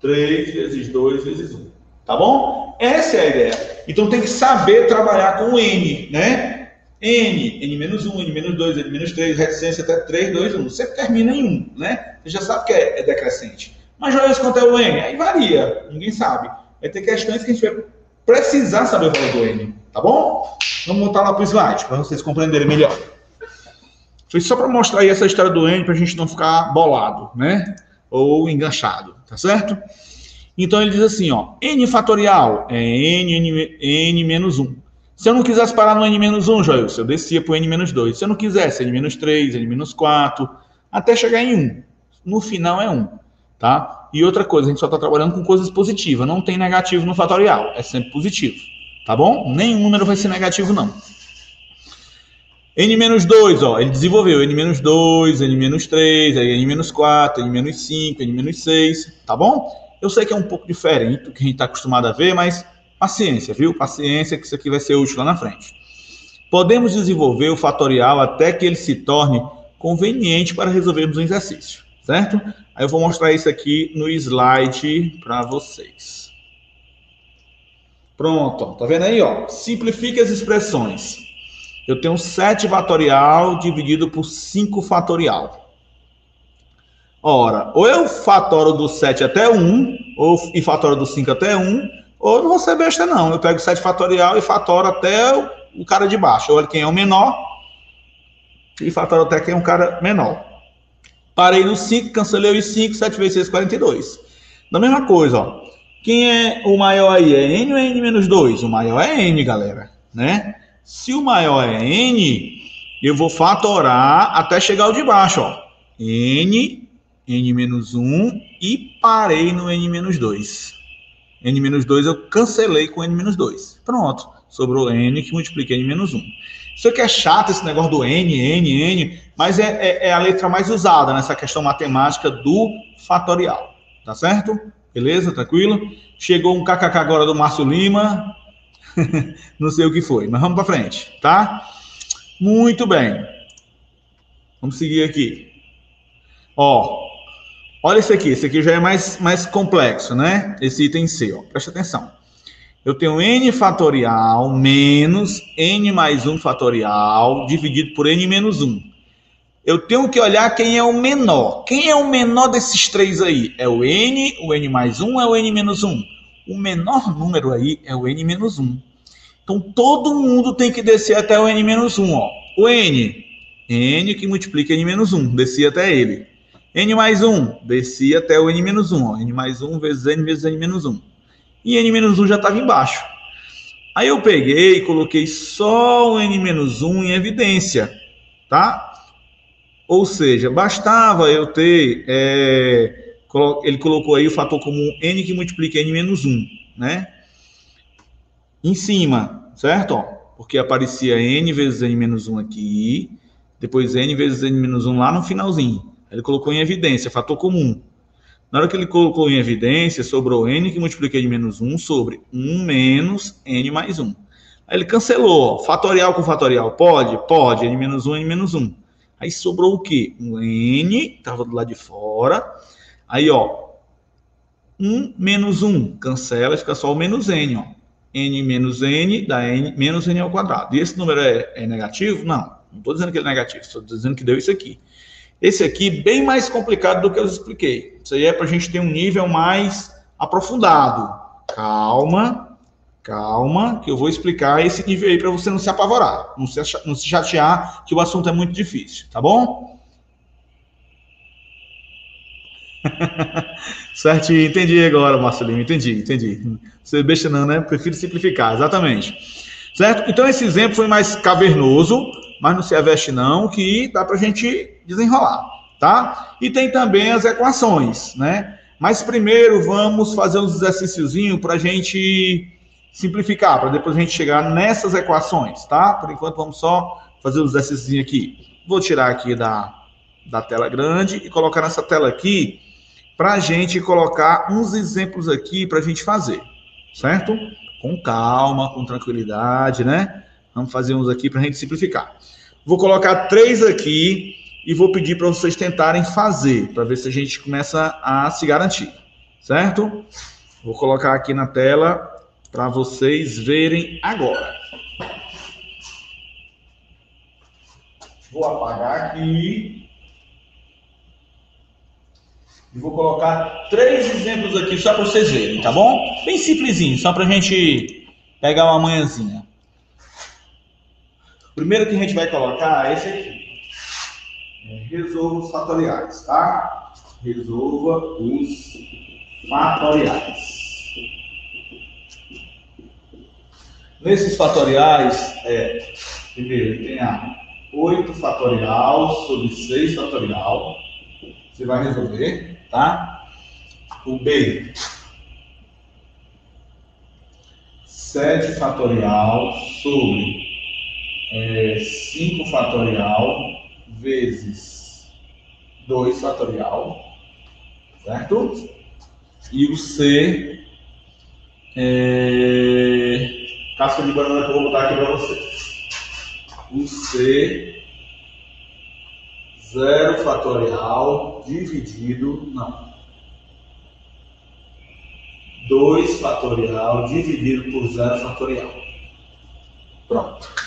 3 vezes 2 vezes 1. Tá bom? Essa é a ideia. Então tem que saber trabalhar com N, né? N, N menos 1, N menos 2, N menos 3, reticência até 3, 2, 1. Sempre termina em 1, né? Você já sabe que é, é decrescente. Mas Joel, quanto é o N? Aí varia, ninguém sabe. Vai ter questões que a gente vai precisar saber o valor do N, tá bom? Vamos voltar lá para o slide, para vocês compreenderem melhor. Foi só para mostrar aí essa história do N, para a gente não ficar bolado, né? Ou enganchado tá certo? Então ele diz assim, ó, n fatorial é n, n, n menos 1. Se eu não quisesse parar no n menos 1, Joilson, eu descia para o n menos 2. Se eu não quisesse, n menos 3, n menos 4, até chegar em 1. No final é 1, tá? E outra coisa, a gente só está trabalhando com coisas positivas, não tem negativo no fatorial, é sempre positivo, tá bom? Nenhum número vai ser negativo, não. N-2, ó, ele desenvolveu N-2, N-3, N-4, N-5, N-6, tá bom? Eu sei que é um pouco diferente do que a gente está acostumado a ver, mas paciência, viu? Paciência que isso aqui vai ser útil lá na frente. Podemos desenvolver o fatorial até que ele se torne conveniente para resolvermos um exercício, certo? Aí eu vou mostrar isso aqui no slide para vocês. Pronto, ó, tá vendo aí, ó? Simplifique as expressões eu tenho 7 fatorial dividido por 5 fatorial. Ora, ou eu fatoro do 7 até 1, ou e fatoro do 5 até 1, ou não vou ser besta não. Eu pego 7 fatorial e fatoro até o, cara de baixo. Olha quem é o menor e fatoro até quem é um cara menor. Parei no 5, cancelei os 5, 7 vezes 6, 42. Da mesma coisa, ó. Quem é o maior aí? É N ou é N menos 2? O maior é N, galera, né? Se o maior é N, eu vou fatorar até chegar ao de baixo, ó. N, N menos 1 e parei no N menos 2. N menos 2 eu cancelei com N menos 2. Pronto, sobrou N que multiplica N menos 1. Isso aqui é chato, esse negócio do N, N, N, mas é, é, é a letra mais usada nessa questão matemática do fatorial. Tá certo? Beleza? Tranquilo? Chegou um kkk agora do Márcio Lima. Não sei o que foi, mas vamos para frente, tá? Muito bem. Vamos seguir aqui. Ó, olha isso aqui. Esse aqui já é mais, mais complexo, né? Esse item C, ó. Presta atenção. Eu tenho n fatorial menos n mais 1 fatorial dividido por n menos 1. Eu tenho que olhar quem é o menor. Quem é o menor desses três aí? É o n, o n mais 1 é o n menos 1? O menor número aí é o n menos 1. Então, todo mundo tem que descer até o n menos 1. Ó. O n, n que multiplica n menos 1, descia até ele. n mais 1, descia até o n menos 1. Ó. n mais 1 vezes n vezes n menos 1 e n-1 já estava embaixo. Aí eu peguei e coloquei só o n-1 em evidência, tá? Ou seja, bastava eu ter, é, ele colocou aí o fator comum n que multiplica n-1, né? Em cima, certo? Porque aparecia n vezes n-1 aqui, depois n vezes n-1 lá no finalzinho. Ele colocou em evidência, fator comum. Na hora que ele colocou em evidência, sobrou n que multipliquei de menos 1 sobre 1 menos n mais 1. Aí ele cancelou. Fatorial com fatorial pode? Pode. n menos 1, n menos 1. Aí sobrou o quê? Um n, estava do lado de fora. Aí, ó, 1 menos 1, cancela, fica só o menos n, ó. n menos n dá n menos n ao quadrado. E esse número é, é negativo? Não, não estou dizendo que ele é negativo, estou dizendo que deu isso aqui. Esse aqui, bem mais complicado do que eu expliquei. Isso aí é para a gente ter um nível mais aprofundado. Calma, calma, que eu vou explicar esse nível aí para você não se apavorar, não se, não se chatear, que o assunto é muito difícil, tá bom? certo, entendi agora, Marcelinho, entendi, entendi. Você besta não, né? Prefiro simplificar, exatamente. Certo? Então esse exemplo foi mais cavernoso, mas não se aveste não, que dá para a gente desenrolar, tá? E tem também as equações, né? Mas primeiro vamos fazer uns exercíciozinho para a gente simplificar, para depois a gente chegar nessas equações, tá? Por enquanto vamos só fazer os exercícios aqui. Vou tirar aqui da, da tela grande e colocar nessa tela aqui para a gente colocar uns exemplos aqui para a gente fazer, certo? Com calma, com tranquilidade, né? Vamos fazer uns aqui para a gente simplificar. Vou colocar três aqui e vou pedir para vocês tentarem fazer, para ver se a gente começa a se garantir, certo? Vou colocar aqui na tela para vocês verem agora. Vou apagar aqui. E vou colocar três exemplos aqui só para vocês verem, tá bom? Bem simplesinho, só para a gente pegar uma manhãzinha. O primeiro que a gente vai colocar é esse aqui. É, resolva os fatoriais, tá? Resolva os fatoriais. Nesses fatoriais, é, primeiro tem a 8 fatorial sobre 6 fatorial. Você vai resolver, tá? O B. 7 fatorial sobre é 5 fatorial vezes 2 fatorial, certo? E o C é casca de banana que eu vou botar aqui para vocês. O C 0 fatorial dividido, não, 2 fatorial dividido por 0 fatorial. Pronto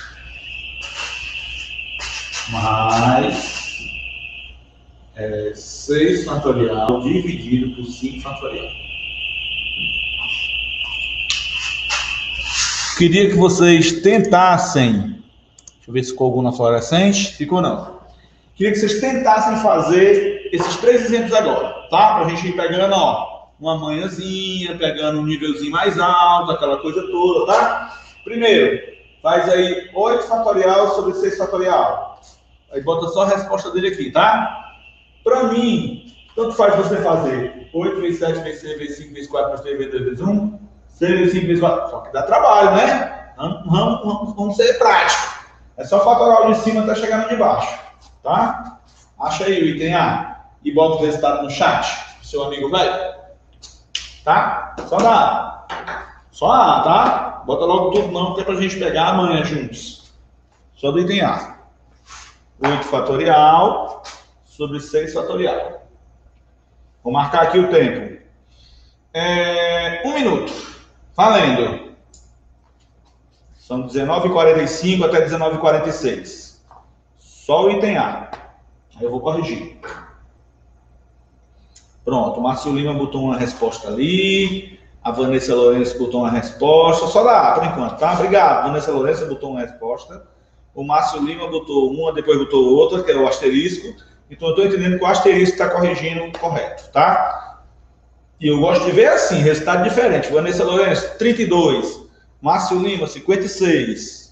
mais é, 6 fatorial dividido por 5 fatorial. Queria que vocês tentassem. Deixa eu ver se ficou alguma fluorescente. Ficou não. Queria que vocês tentassem fazer esses três exemplos agora, tá? Para a gente ir pegando, ó, uma manhãzinha, pegando um nívelzinho mais alto, aquela coisa toda, tá? Primeiro, faz aí 8 fatorial sobre 6 fatorial. Aí bota só a resposta dele aqui, tá? Para mim, tanto faz você fazer 8 vezes 7 vezes 6 vezes 5 vezes 4 vezes 3 vezes 2 vezes 1, 6 vezes 5 vezes 4. Só que dá trabalho, né? Vamos, vamos, vamos ser práticos. É só fatorial de cima até chegar no de baixo, tá? Acha aí o item A e bota o resultado no chat, seu amigo velho. Tá? Só dá. Só A, tá? Bota logo tudo não, que é pra gente pegar amanhã juntos. Só do item A. 8 fatorial sobre 6 fatorial. Vou marcar aqui o tempo. É, um minuto. Valendo. São 19h45 até 19h46. Só o item A. Aí eu vou corrigir. Pronto, o Márcio Lima botou uma resposta ali. A Vanessa Lourenço botou uma resposta. Só dá, por enquanto, tá? Obrigado. Vanessa Lourenço botou uma resposta. O Márcio Lima botou uma, depois botou outra, que é o asterisco. Então eu estou entendendo que o asterisco está corrigindo correto, tá? E eu gosto de ver assim, resultado diferente. Vanessa Lourenço, 32. Márcio Lima, 56.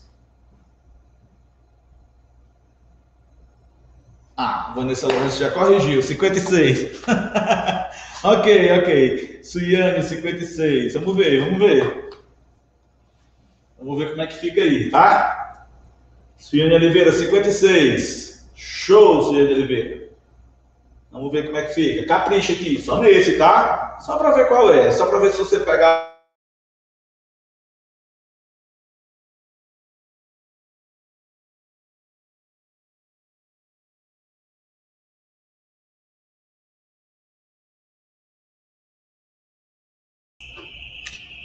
Ah, Vanessa Lourenço já corrigiu, 56. ok, ok. Suiane, 56. Vamos ver, vamos ver. Vamos ver como é que fica aí, tá? Suiane Oliveira, 56. Show, Suiane Oliveira. Vamos ver como é que fica. Capricha aqui, só nesse, tá? Só para ver qual é. Só para ver se você pegar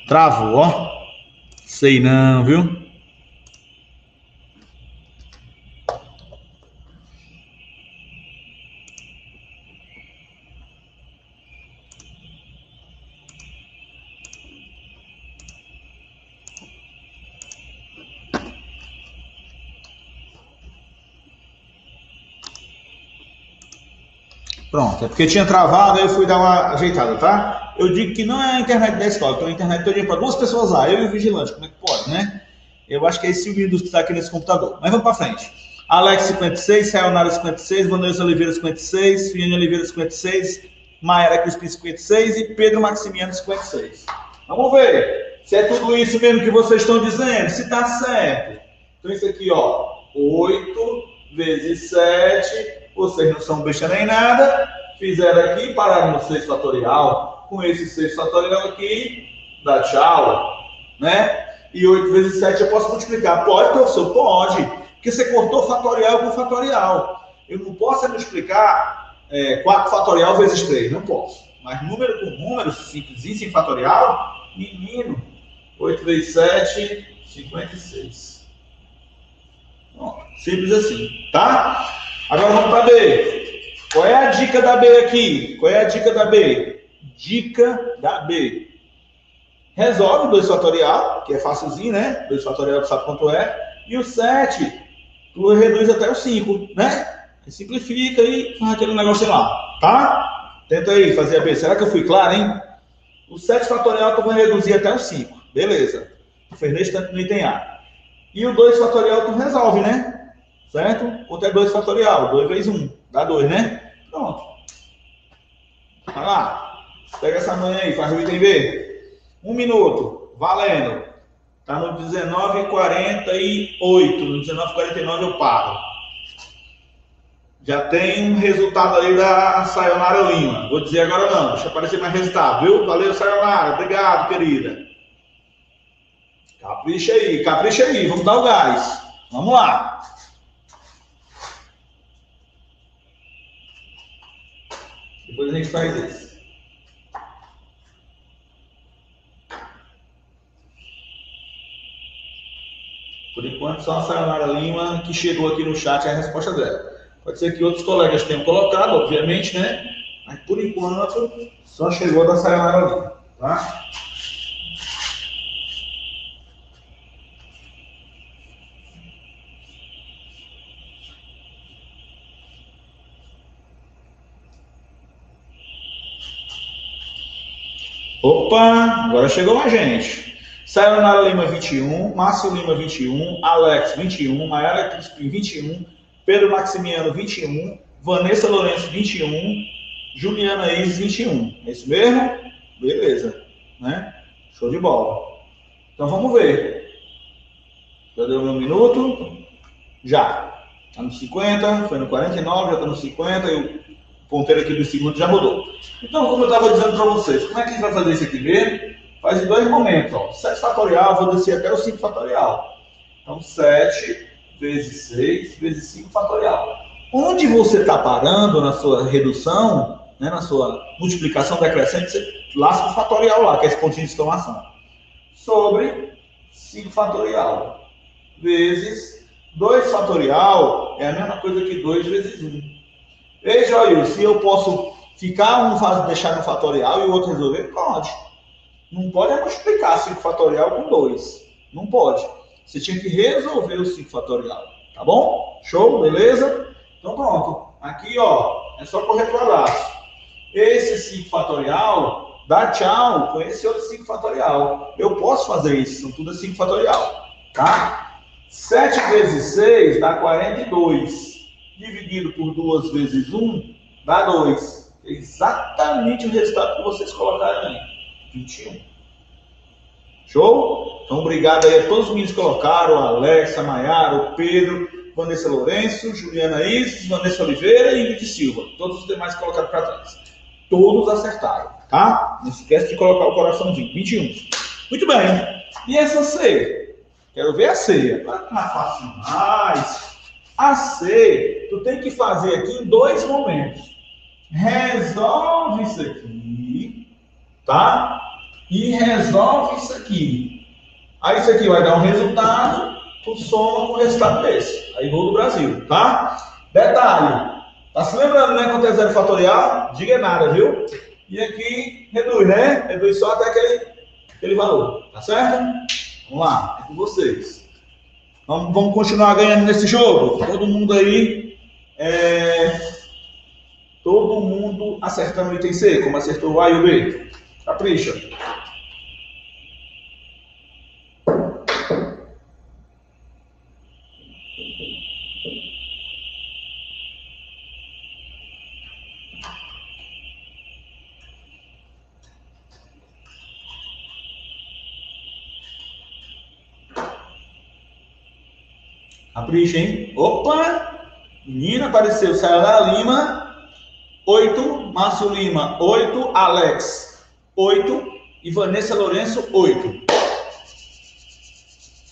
Travou, ó. Sei não, viu? Pronto, é porque tinha travado, aí eu fui dar uma ajeitada, tá? Eu digo que não é a internet da escola, então a internet toda para duas pessoas lá, eu e o vigilante, como é que pode, né? Eu acho que é esse o Windows que está aqui nesse computador. Mas vamos para frente. Alex 56, Sayonara 56, Vanessa Oliveira 56, Fiane Oliveira 56, Maera Crispim 56 e Pedro Maximiano 56. Vamos ver se é tudo isso mesmo que vocês estão dizendo, se está certo. Então isso aqui, ó, 8 vezes 7 vocês não são besta nem nada, fizeram aqui, pararam no 6 fatorial, com esse 6 fatorial aqui, dá tchau, né? E 8 vezes 7 eu posso multiplicar. Pode, professor? Pode. Porque você cortou fatorial com fatorial. Eu não posso multiplicar é, 4 fatorial vezes 3, não posso. Mas número com número, simples e sem fatorial, menino, 8 vezes 7, 56. Bom, simples assim, tá? Agora vamos para B. Qual é a dica da B aqui? Qual é a dica da B? Dica da B. Resolve 2 fatorial, que é facilzinho, né? 2 fatorial tu sabe quanto é. E o 7, tu reduz até o 5, né? Simplifica e faz aquele negócio lá, tá? Tenta aí fazer a B. Será que eu fui claro, hein? O 7 fatorial tu vai reduzir até o 5. Beleza. Tu fez nesse tanto no item A. E o 2 fatorial tu resolve, né? certo? Outro é 2 fatorial, 2 vezes 1, dá 2, né? Pronto. Vai lá, pega essa manhã aí, faz o item B. Um minuto, valendo. Tá no 19h48, no 19h49 eu paro. Já tem um resultado ali da Sayonara Lima. Vou dizer agora não, deixa aparecer mais resultado, viu? Valeu, Sayonara. Obrigado, querida. Capricha aí, capricha aí, vamos dar o gás. Vamos lá. Depois a gente faz isso. Por enquanto, só a Sayonara Lima que chegou aqui no chat é a resposta dela. Pode ser que outros colegas tenham colocado, obviamente, né? Mas por enquanto, só chegou da Sayonara Lima, tá? Opa, agora chegou a gente. Sayonara Lima 21, Márcio Lima 21, Alex 21, Mayara Crispim 21, Pedro Maximiano 21, Vanessa Lourenço 21, Juliana Isis 21. É isso mesmo? Beleza, né? Show de bola. Então vamos ver. Já deu um minuto? Já. Está no 50, foi no 49, já está no 50 e o ponteiro aqui do segundo já mudou. Então, como eu estava dizendo para vocês, como é que a gente vai fazer isso aqui mesmo? Faz em dois momentos. Ó. 7 fatorial, vou descer até o 5 fatorial. Então, 7 vezes 6 vezes 5 fatorial. Onde você está parando na sua redução, né, na sua multiplicação decrescente, você lasca o fatorial lá, que é esse pontinho de exclamação. Sobre 5 fatorial vezes 2 fatorial é a mesma coisa que 2 vezes 1. Veja aí, se eu posso ficar um deixar no fatorial e o outro resolver, pode. Não pode multiplicar 5 fatorial com 2. Não pode. Você tinha que resolver o 5 fatorial. Tá bom? Show? Beleza? Então pronto. Aqui, ó, é só correr para baixo. Esse 5 fatorial dá tchau com esse outro 5 fatorial. Eu posso fazer isso, são tudo 5 fatorial. Tá? 7 vezes 6 dá 42. Dividido por 2 vezes 1 dá 2. É exatamente o resultado que vocês colocaram aí. 21. Show? Então, obrigado aí a todos os meninos que colocaram, Alexa, Maiara, Pedro, Vanessa Lourenço, Juliana Isis, Vanessa Oliveira e Ingrid Silva. Todos os demais colocaram para trás. Todos acertaram, tá? Não esquece de colocar o coraçãozinho. 21. Muito bem. E essa C? Quero ver a C. Agora tá fácil mais. A C, tu tem que fazer aqui em dois momentos. Resolve isso aqui, tá? E resolve isso aqui. Aí isso aqui vai dar um resultado, tu soma com o resultado desse. Aí gol do Brasil, tá? Detalhe, tá se lembrando, né, quanto é zero fatorial? Diga nada, viu? E aqui reduz, né? Reduz só até aquele, aquele valor, tá certo? Vamos lá, é com vocês. Vamos, vamos continuar ganhando nesse jogo? Todo mundo aí, é... todo mundo acertando o item C, como acertou o A e o B. Capricha. Capricha, hein? Opa! Menina apareceu. Sayara Lima, 8. Márcio Lima, 8. Alex, 8. E Vanessa Lourenço, 8.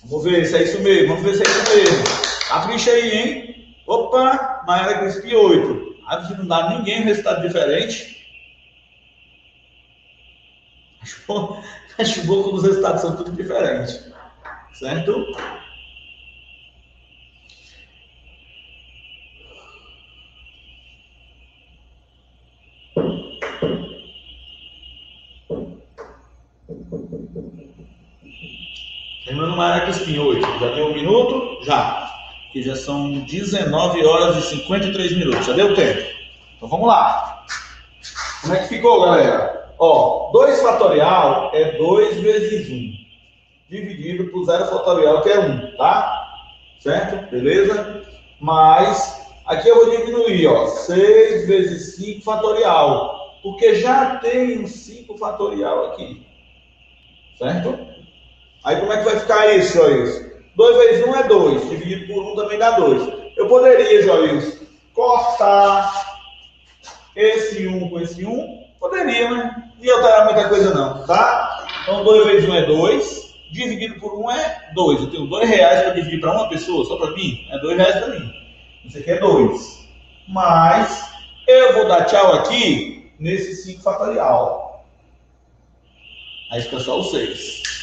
Vamos ver se é isso mesmo. Vamos ver se é isso mesmo. Capricha aí, hein? Opa! Maiara Crispi, 8. Acho que não dá ninguém resultado diferente. Acho bom, acho bom como os resultados são tudo diferentes. Certo? Terminando Mara Crispim, 8. Já deu um minuto? Já. Que já são 19 horas e 53 minutos. Já deu tempo. Então vamos lá. Como é que ficou, galera? Ó, 2 fatorial é 2 vezes 1. Dividido por 0 fatorial, que é 1, tá? Certo? Beleza? Mas, aqui eu vou diminuir, ó. 6 vezes 5 fatorial. Porque já tem um 5 fatorial aqui. Certo? Aí como é que vai ficar isso, Joilson? 2 vezes 1 um é 2, dividido por 1 um também dá 2. Eu poderia, Joilson, cortar esse 1 um com esse 1? Poderia, né? Ia alterar muita coisa não, tá? Então 2 vezes 1 é 2, dividido por 1 é 2. Eu tenho 2 reais para dividir para uma pessoa, só para mim? É 2 reais para mim. Isso aqui é 2. Mas eu vou dar tchau aqui nesse 5 fatorial. Aí fica só o 6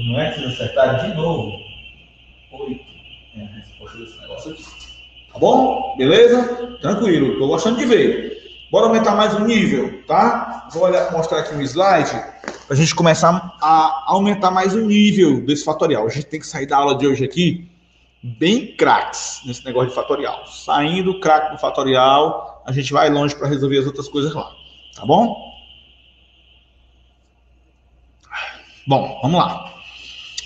não é que acertar de novo. Oito. É a resposta desse negócio aqui. Tá bom? Beleza? Tranquilo. Tô gostando de ver. Bora aumentar mais o nível, tá? Vou olhar, mostrar aqui um slide para a gente começar a aumentar mais o nível desse fatorial. A gente tem que sair da aula de hoje aqui bem craques nesse negócio de fatorial. Saindo craque do fatorial, a gente vai longe para resolver as outras coisas lá. Tá bom? Bom, vamos lá.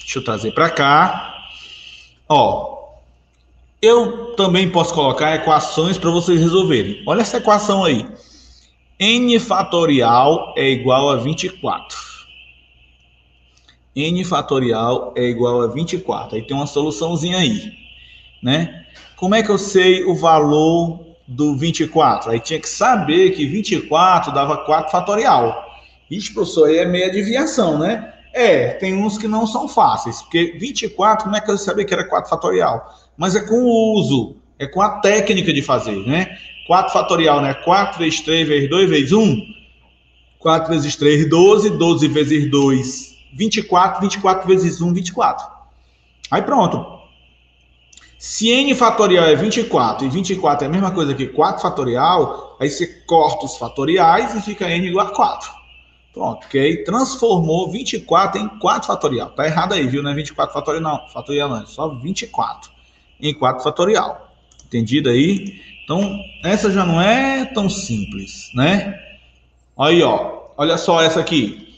Deixa eu trazer para cá. Ó, eu também posso colocar equações para vocês resolverem. Olha essa equação aí. n fatorial é igual a 24. n fatorial é igual a 24. Aí tem uma soluçãozinha aí, né? Como é que eu sei o valor do 24? Aí tinha que saber que 24 dava 4 fatorial. Ixi, professor, aí é meia adivinhação, né? É, tem uns que não são fáceis, porque 24, como é que eu sabia que era 4 fatorial? Mas é com o uso, é com a técnica de fazer, né? 4 fatorial, né? 4 vezes 3 vezes 2 vezes 1. 4 vezes 3, 12. 12 vezes 2, 24. 24 vezes 1, 24. Aí pronto. Se n fatorial é 24 e 24 é a mesma coisa que 4 fatorial, aí você corta os fatoriais e fica n igual a 4. Pronto, ok? Transformou 24 em 4 fatorial. Tá errado aí, viu? Não é 24 fatorial, não. Fatorial não, é só 24 em 4 fatorial. Entendido aí? Então, essa já não é tão simples, né? Aí, ó. Olha só essa aqui.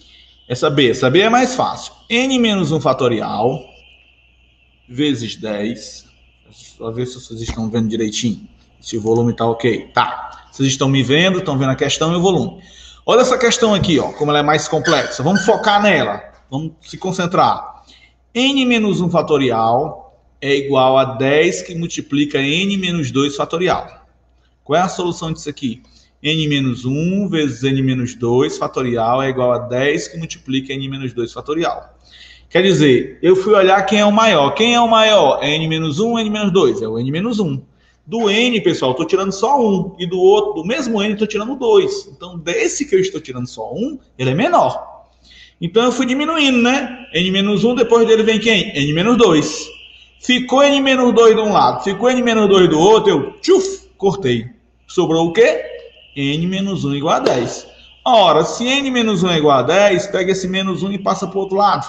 Essa B. Essa B é mais fácil. N menos 1 fatorial vezes 10. Só ver se vocês estão vendo direitinho. Se o volume tá ok. Tá. Vocês estão me vendo, estão vendo a questão e o volume. Olha essa questão aqui, ó, como ela é mais complexa. Vamos focar nela. Vamos se concentrar. n menos 1 fatorial é igual a 10 que multiplica n menos 2 fatorial. Qual é a solução disso aqui? n menos 1 vezes n menos 2 fatorial é igual a 10 que multiplica n menos 2 fatorial. Quer dizer, eu fui olhar quem é o maior. Quem é o maior? É n menos 1 ou n menos 2? É o n menos 1. Do N, pessoal, estou tirando só um. E do outro, do mesmo N, estou tirando dois. Então, desse que eu estou tirando só um, ele é menor. Então, eu fui diminuindo, né? N menos 1, depois dele vem quem? N menos 2. Ficou N menos 2 de um lado, ficou N menos 2 do outro, eu tchuf, cortei. Sobrou o quê? N menos 1 igual a 10. Ora, se N menos 1 é igual a 10, pega esse menos 1 e passa para o outro lado.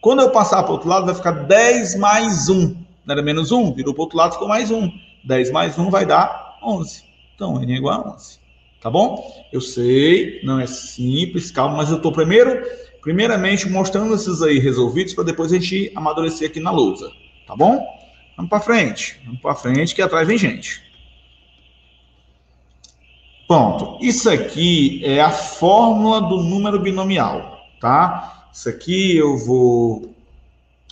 Quando eu passar para o outro lado, vai ficar 10 mais 1. Não era menos 1? Virou para o outro lado, ficou mais 1. 10 mais 1 vai dar 11. Então, N é igual a 11. Tá bom? Eu sei, não é simples, calma, mas eu estou primeiro, primeiramente mostrando esses aí resolvidos para depois a gente amadurecer aqui na lousa. Tá bom? Vamos para frente. Vamos para frente que atrás vem gente. Pronto. Isso aqui é a fórmula do número binomial, tá? Isso aqui eu vou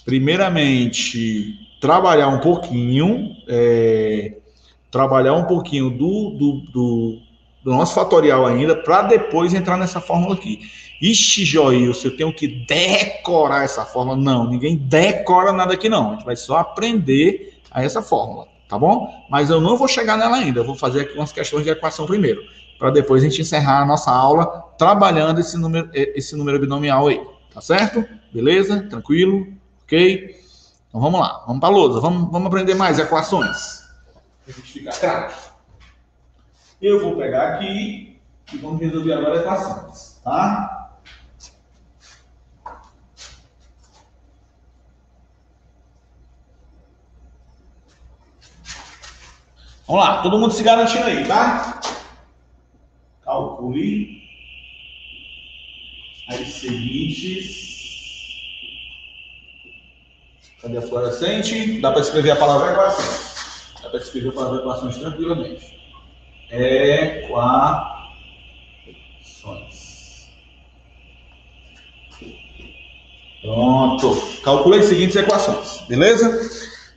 primeiramente trabalhar um pouquinho, é, trabalhar um pouquinho do, do, do, do nosso fatorial ainda, para depois entrar nessa fórmula aqui. Ixi, Joilson, eu tenho que decorar essa fórmula. Não, ninguém decora nada aqui não. A gente vai só aprender a essa fórmula, tá bom? Mas eu não vou chegar nela ainda. Eu vou fazer aqui umas questões de equação primeiro, para depois a gente encerrar a nossa aula trabalhando esse número, esse número binomial aí, tá certo? Beleza? Tranquilo? Ok? Então vamos lá, vamos para a lousa, vamos, vamos aprender mais equações. Eu vou pegar aqui e vamos resolver agora equações, tá? Vamos lá, todo mundo se garantindo aí, tá? Calcule as seguintes Cadê a fluorescente? Dá para escrever a palavra equações. Dá para escrever a palavra equações tranquilamente. Equações. Pronto. Calculei as seguintes equações, beleza?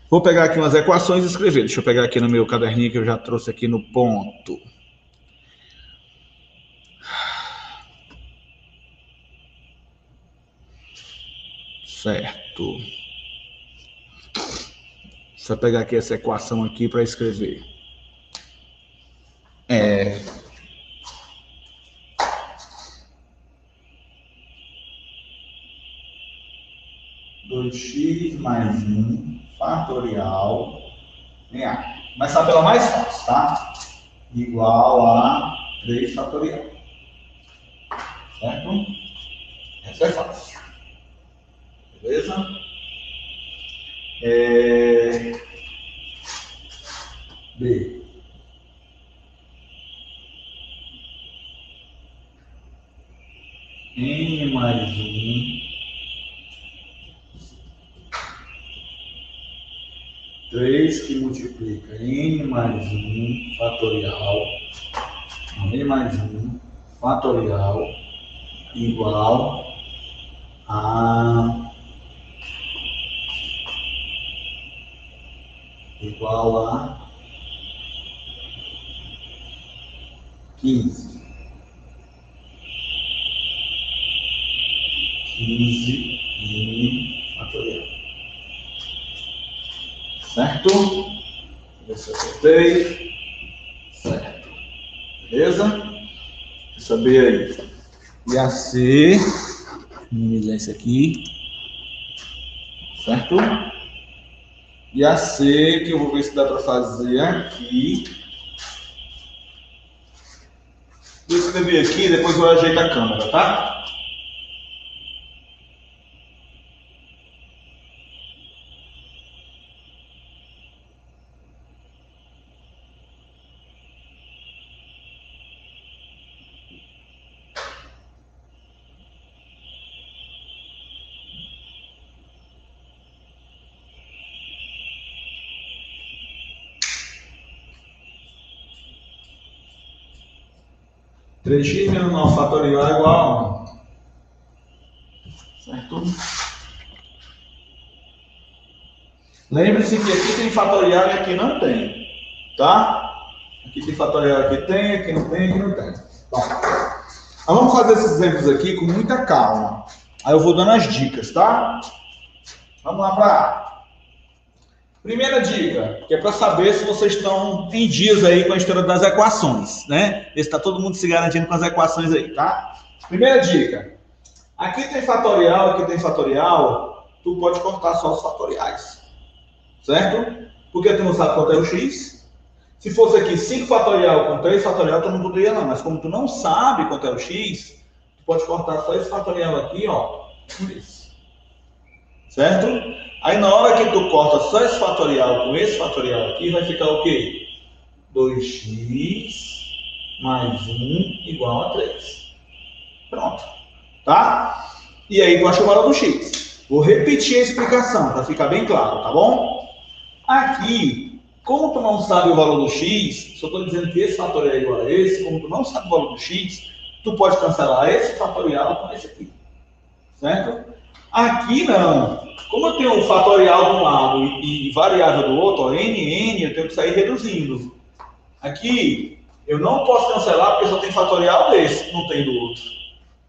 Vou pegar aqui umas equações e escrever. Deixa eu pegar aqui no meu caderninho que eu já trouxe aqui no ponto. Certo. Só pegar aqui essa equação aqui para escrever. É... Dois x mais um fatorial em A. Começar pela mais fácil, tá? Igual a 3 fatorial. Certo? Essa é fácil. Beleza? É... B. N mais um três que multiplica N mais um fatorial, N mais um fatorial igual a igual a 15. 15 n fatorial. Certo? Ver se acertei. Certo. Beleza? Deixa eu saber aí. E a C, minimizar isso aqui. Certo? E a C, que eu vou ver se dá para fazer aqui. Vou escrever aqui, depois eu ajeito a câmera, tá? Três x menos 9 fatorial é igual a 1. Certo? Lembre-se que aqui tem fatorial e aqui não tem. Tá? Aqui tem fatorial, aqui tem, aqui não tem, aqui não tem. Nós vamos fazer esses exemplos aqui com muita calma. Aí eu vou dando as dicas, tá? Vamos lá para Primeira dica, que é para saber se vocês estão em dias aí com a história das equações, né? Ver se está todo mundo se garantindo com as equações aí, tá? Primeira dica, aqui tem fatorial, aqui tem fatorial, tu pode cortar só os fatoriais, certo? Porque tu não sabe quanto é o x. Se fosse aqui 5 fatorial com 3 fatorial, tu não poderia não, mas como tu não sabe quanto é o x, tu pode cortar só esse fatorial aqui, ó, com isso. Certo? Aí na hora que tu corta só esse fatorial com esse fatorial aqui, vai ficar o quê? 2x mais 1 igual a 3. Pronto. Tá? E aí tu acha o valor do x. Vou repetir a explicação para ficar bem claro, tá bom? Aqui, como tu não sabe o valor do x, só estou dizendo que esse fatorial é igual a esse, como tu não sabe o valor do x, tu pode cancelar esse fatorial com esse aqui. Certo? Aqui não. Como eu tenho um fatorial de um lado e, variável do outro, ó, n, n, eu tenho que sair reduzindo. Aqui, eu não posso cancelar porque só tem fatorial desse, não tem do outro.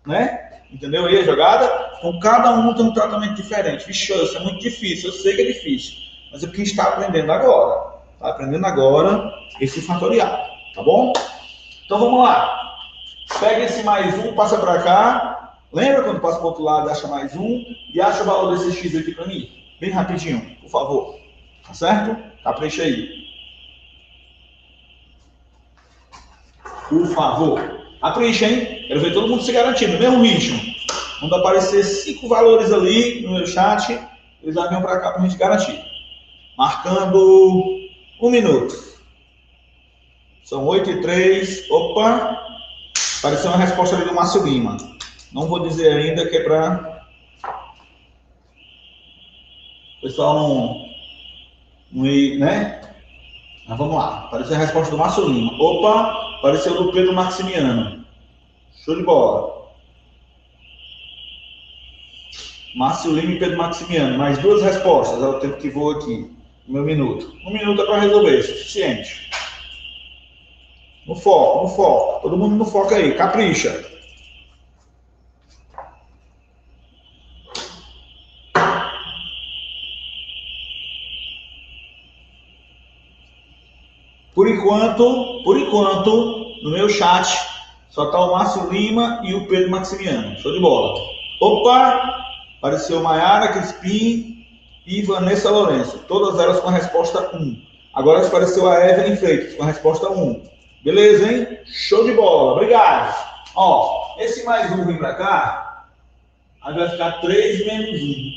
Né? Entendeu aí a jogada? Então, cada um tem um tratamento diferente. Vixe, isso é muito difícil, eu sei que é difícil. Mas é porque está aprendendo agora. Está aprendendo agora esse fatorial. Tá bom? Então, vamos lá. Pega esse mais um, passa para cá. Lembra quando passa para o outro lado, acha mais um e acha o valor desse x aqui para mim? Bem rapidinho, por favor. Tá certo? Capricha aí. Por favor. Capricha, hein? Quero ver todo mundo se garantindo, no mesmo ritmo. Quando aparecer cinco valores ali no meu chat, eles já vêm para cá para a gente garantir. Marcando um minuto. São oito e três. Opa! Apareceu uma resposta ali do Márcio Lima. Não vou dizer ainda que é para o pessoal não, não ir, né? Mas vamos lá. Apareceu a resposta do Márcio Lima. Opa, apareceu do Pedro Maximiano. Show de bola. Márcio Lima e Pedro Maximiano. Mais duas respostas. É o tempo que vou aqui. Meu minuto. Um minuto é para resolver. Suficiente. No foco, no foco. Todo mundo no foco aí. Capricha. Por enquanto, por enquanto, no meu chat só está o Márcio Lima e o Pedro Maximiano. Show de bola. Opa! Apareceu Maiara Crispim e Vanessa Lourenço. Todas elas com a resposta 1. Agora apareceu a Evelyn Freitas com a resposta 1. Beleza, hein? Show de bola. Obrigado. Ó, esse mais um vem para cá. Aí vai ficar 3 menos 1.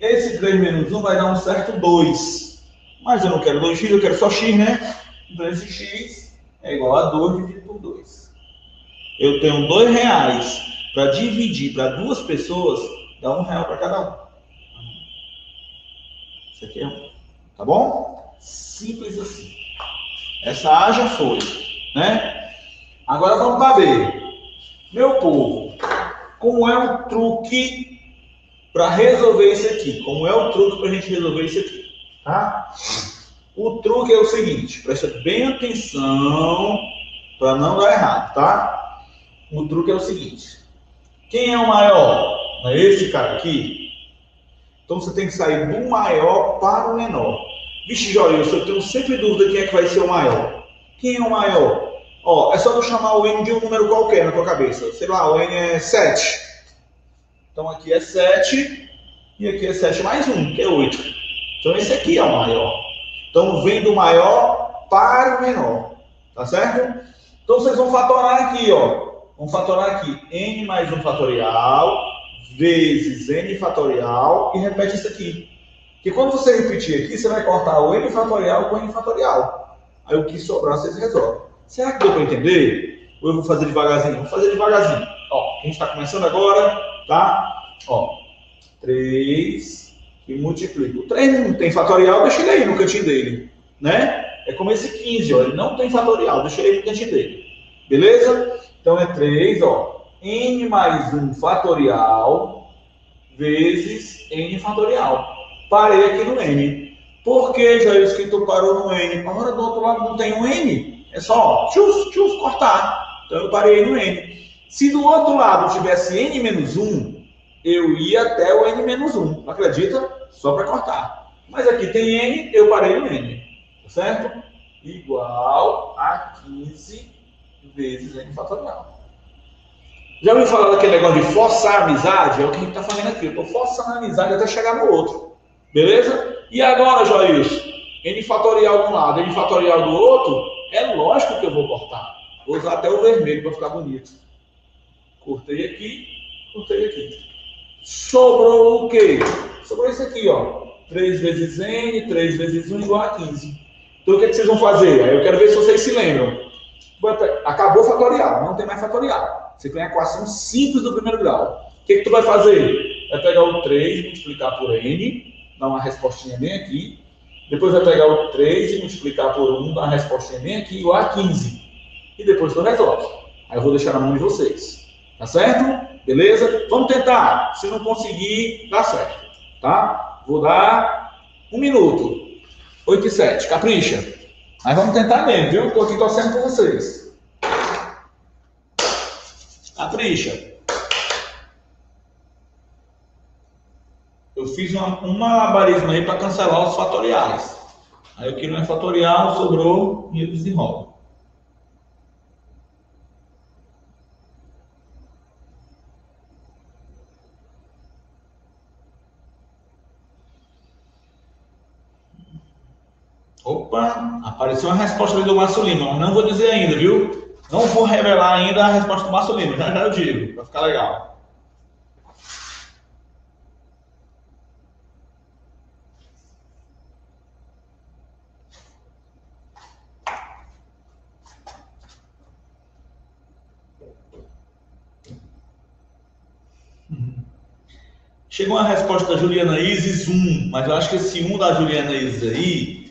Esse 3 menos 1 vai dar um certo 2. Mas eu não quero 2x, eu quero só x, né? Então esse x é igual a 2 dividido por 2. Eu tenho 2 reais para dividir para duas pessoas, dá um real para cada um. Isso aqui é um. Tá bom? Simples assim. Essa A já foi, né? Agora vamos para B. Meu povo, como é o truque para resolver isso aqui? Como é o truque para a gente resolver isso aqui? Tá? O truque é o seguinte, presta bem atenção para não dar errado, tá? O truque é o seguinte: quem é o maior? É esse cara aqui? Então você tem que sair do maior para o menor. Vixe, Joilson, eu tenho sempre dúvida quem é que vai ser o maior. Quem é o maior? Ó, é só eu chamar o N de um número qualquer na tua cabeça. Sei lá, o N é 7. Então aqui é 7 e aqui é 7 mais 1, que é 8. Então esse aqui é o maior. Então vem do maior para o menor. Tá certo? Então vocês vão fatorar aqui, ó. Vamos fatorar aqui n mais 1 fatorial vezes n fatorial e repete isso aqui. Porque quando você repetir aqui, você vai cortar o n fatorial com n fatorial. Aí o que sobrar vocês resolvem. Será que deu para entender? Ou eu vou fazer devagarzinho? Vou fazer devagarzinho. Ó, a gente está começando agora, tá? Ó, 3 e multiplico. O 3 não tem fatorial, deixa ele aí no cantinho dele, né? É como esse 15, ó, ele não tem fatorial, deixa ele aí no cantinho dele. Beleza? Então é 3, ó, n mais 1 fatorial vezes n fatorial. Parei aqui no n. Por que, Jair, que tu parou no n? Agora do outro lado não tem um n. É só, tchuf, tchuf, cortar. Então eu parei no n. Se do outro lado tivesse n menos 1, eu ia até o n menos 1. Não acredita? Só para cortar. Mas aqui tem n, eu parei no n. Tá certo? Igual a 15 vezes n fatorial. Já ouviu falar daquele negócio de forçar a amizade? É o que a gente está fazendo aqui. Eu estou forçando a amizade até chegar no outro. Beleza? E agora, Joilson? N fatorial de um lado, N fatorial do outro, é lógico que eu vou cortar. Vou usar até o vermelho para ficar bonito. Cortei aqui, cortei aqui. Sobrou o quê? Sobrou isso aqui, ó. 3 vezes N, 3 vezes 1 igual a 15. Então o que, é que vocês vão fazer? Eu quero ver se vocês se lembram. Acabou o fatorial, não tem mais fatorial. Você tem a equação simples do primeiro grau. O que, que tu vai fazer? Vai pegar o 3 e multiplicar por n, dar uma respostinha bem aqui. Depois vai pegar o 3 e multiplicar por 1, dar uma respostinha bem aqui, igual a 15. E depois tu resolve. Aí eu vou deixar na mão de vocês. Tá certo? Beleza? Vamos tentar. Se não conseguir, dá certo. Tá? Vou dar um minuto. 8 e 7. Capricha. Mas vamos tentar mesmo, viu? Estou aqui torcendo com vocês. Capricha. Eu fiz uma, um malabarismo aí para cancelar os fatoriais. Aí o que não é fatorial sobrou e eu desenrolo. Opa, apareceu uma resposta ali do Márcio Lima. Não vou dizer ainda, viu? Não vou revelar ainda a resposta do Márcio Lima. Já já eu digo, vai ficar legal. Chegou uma resposta da Juliana Isis 1, mas eu acho que esse 1 da Juliana Isis aí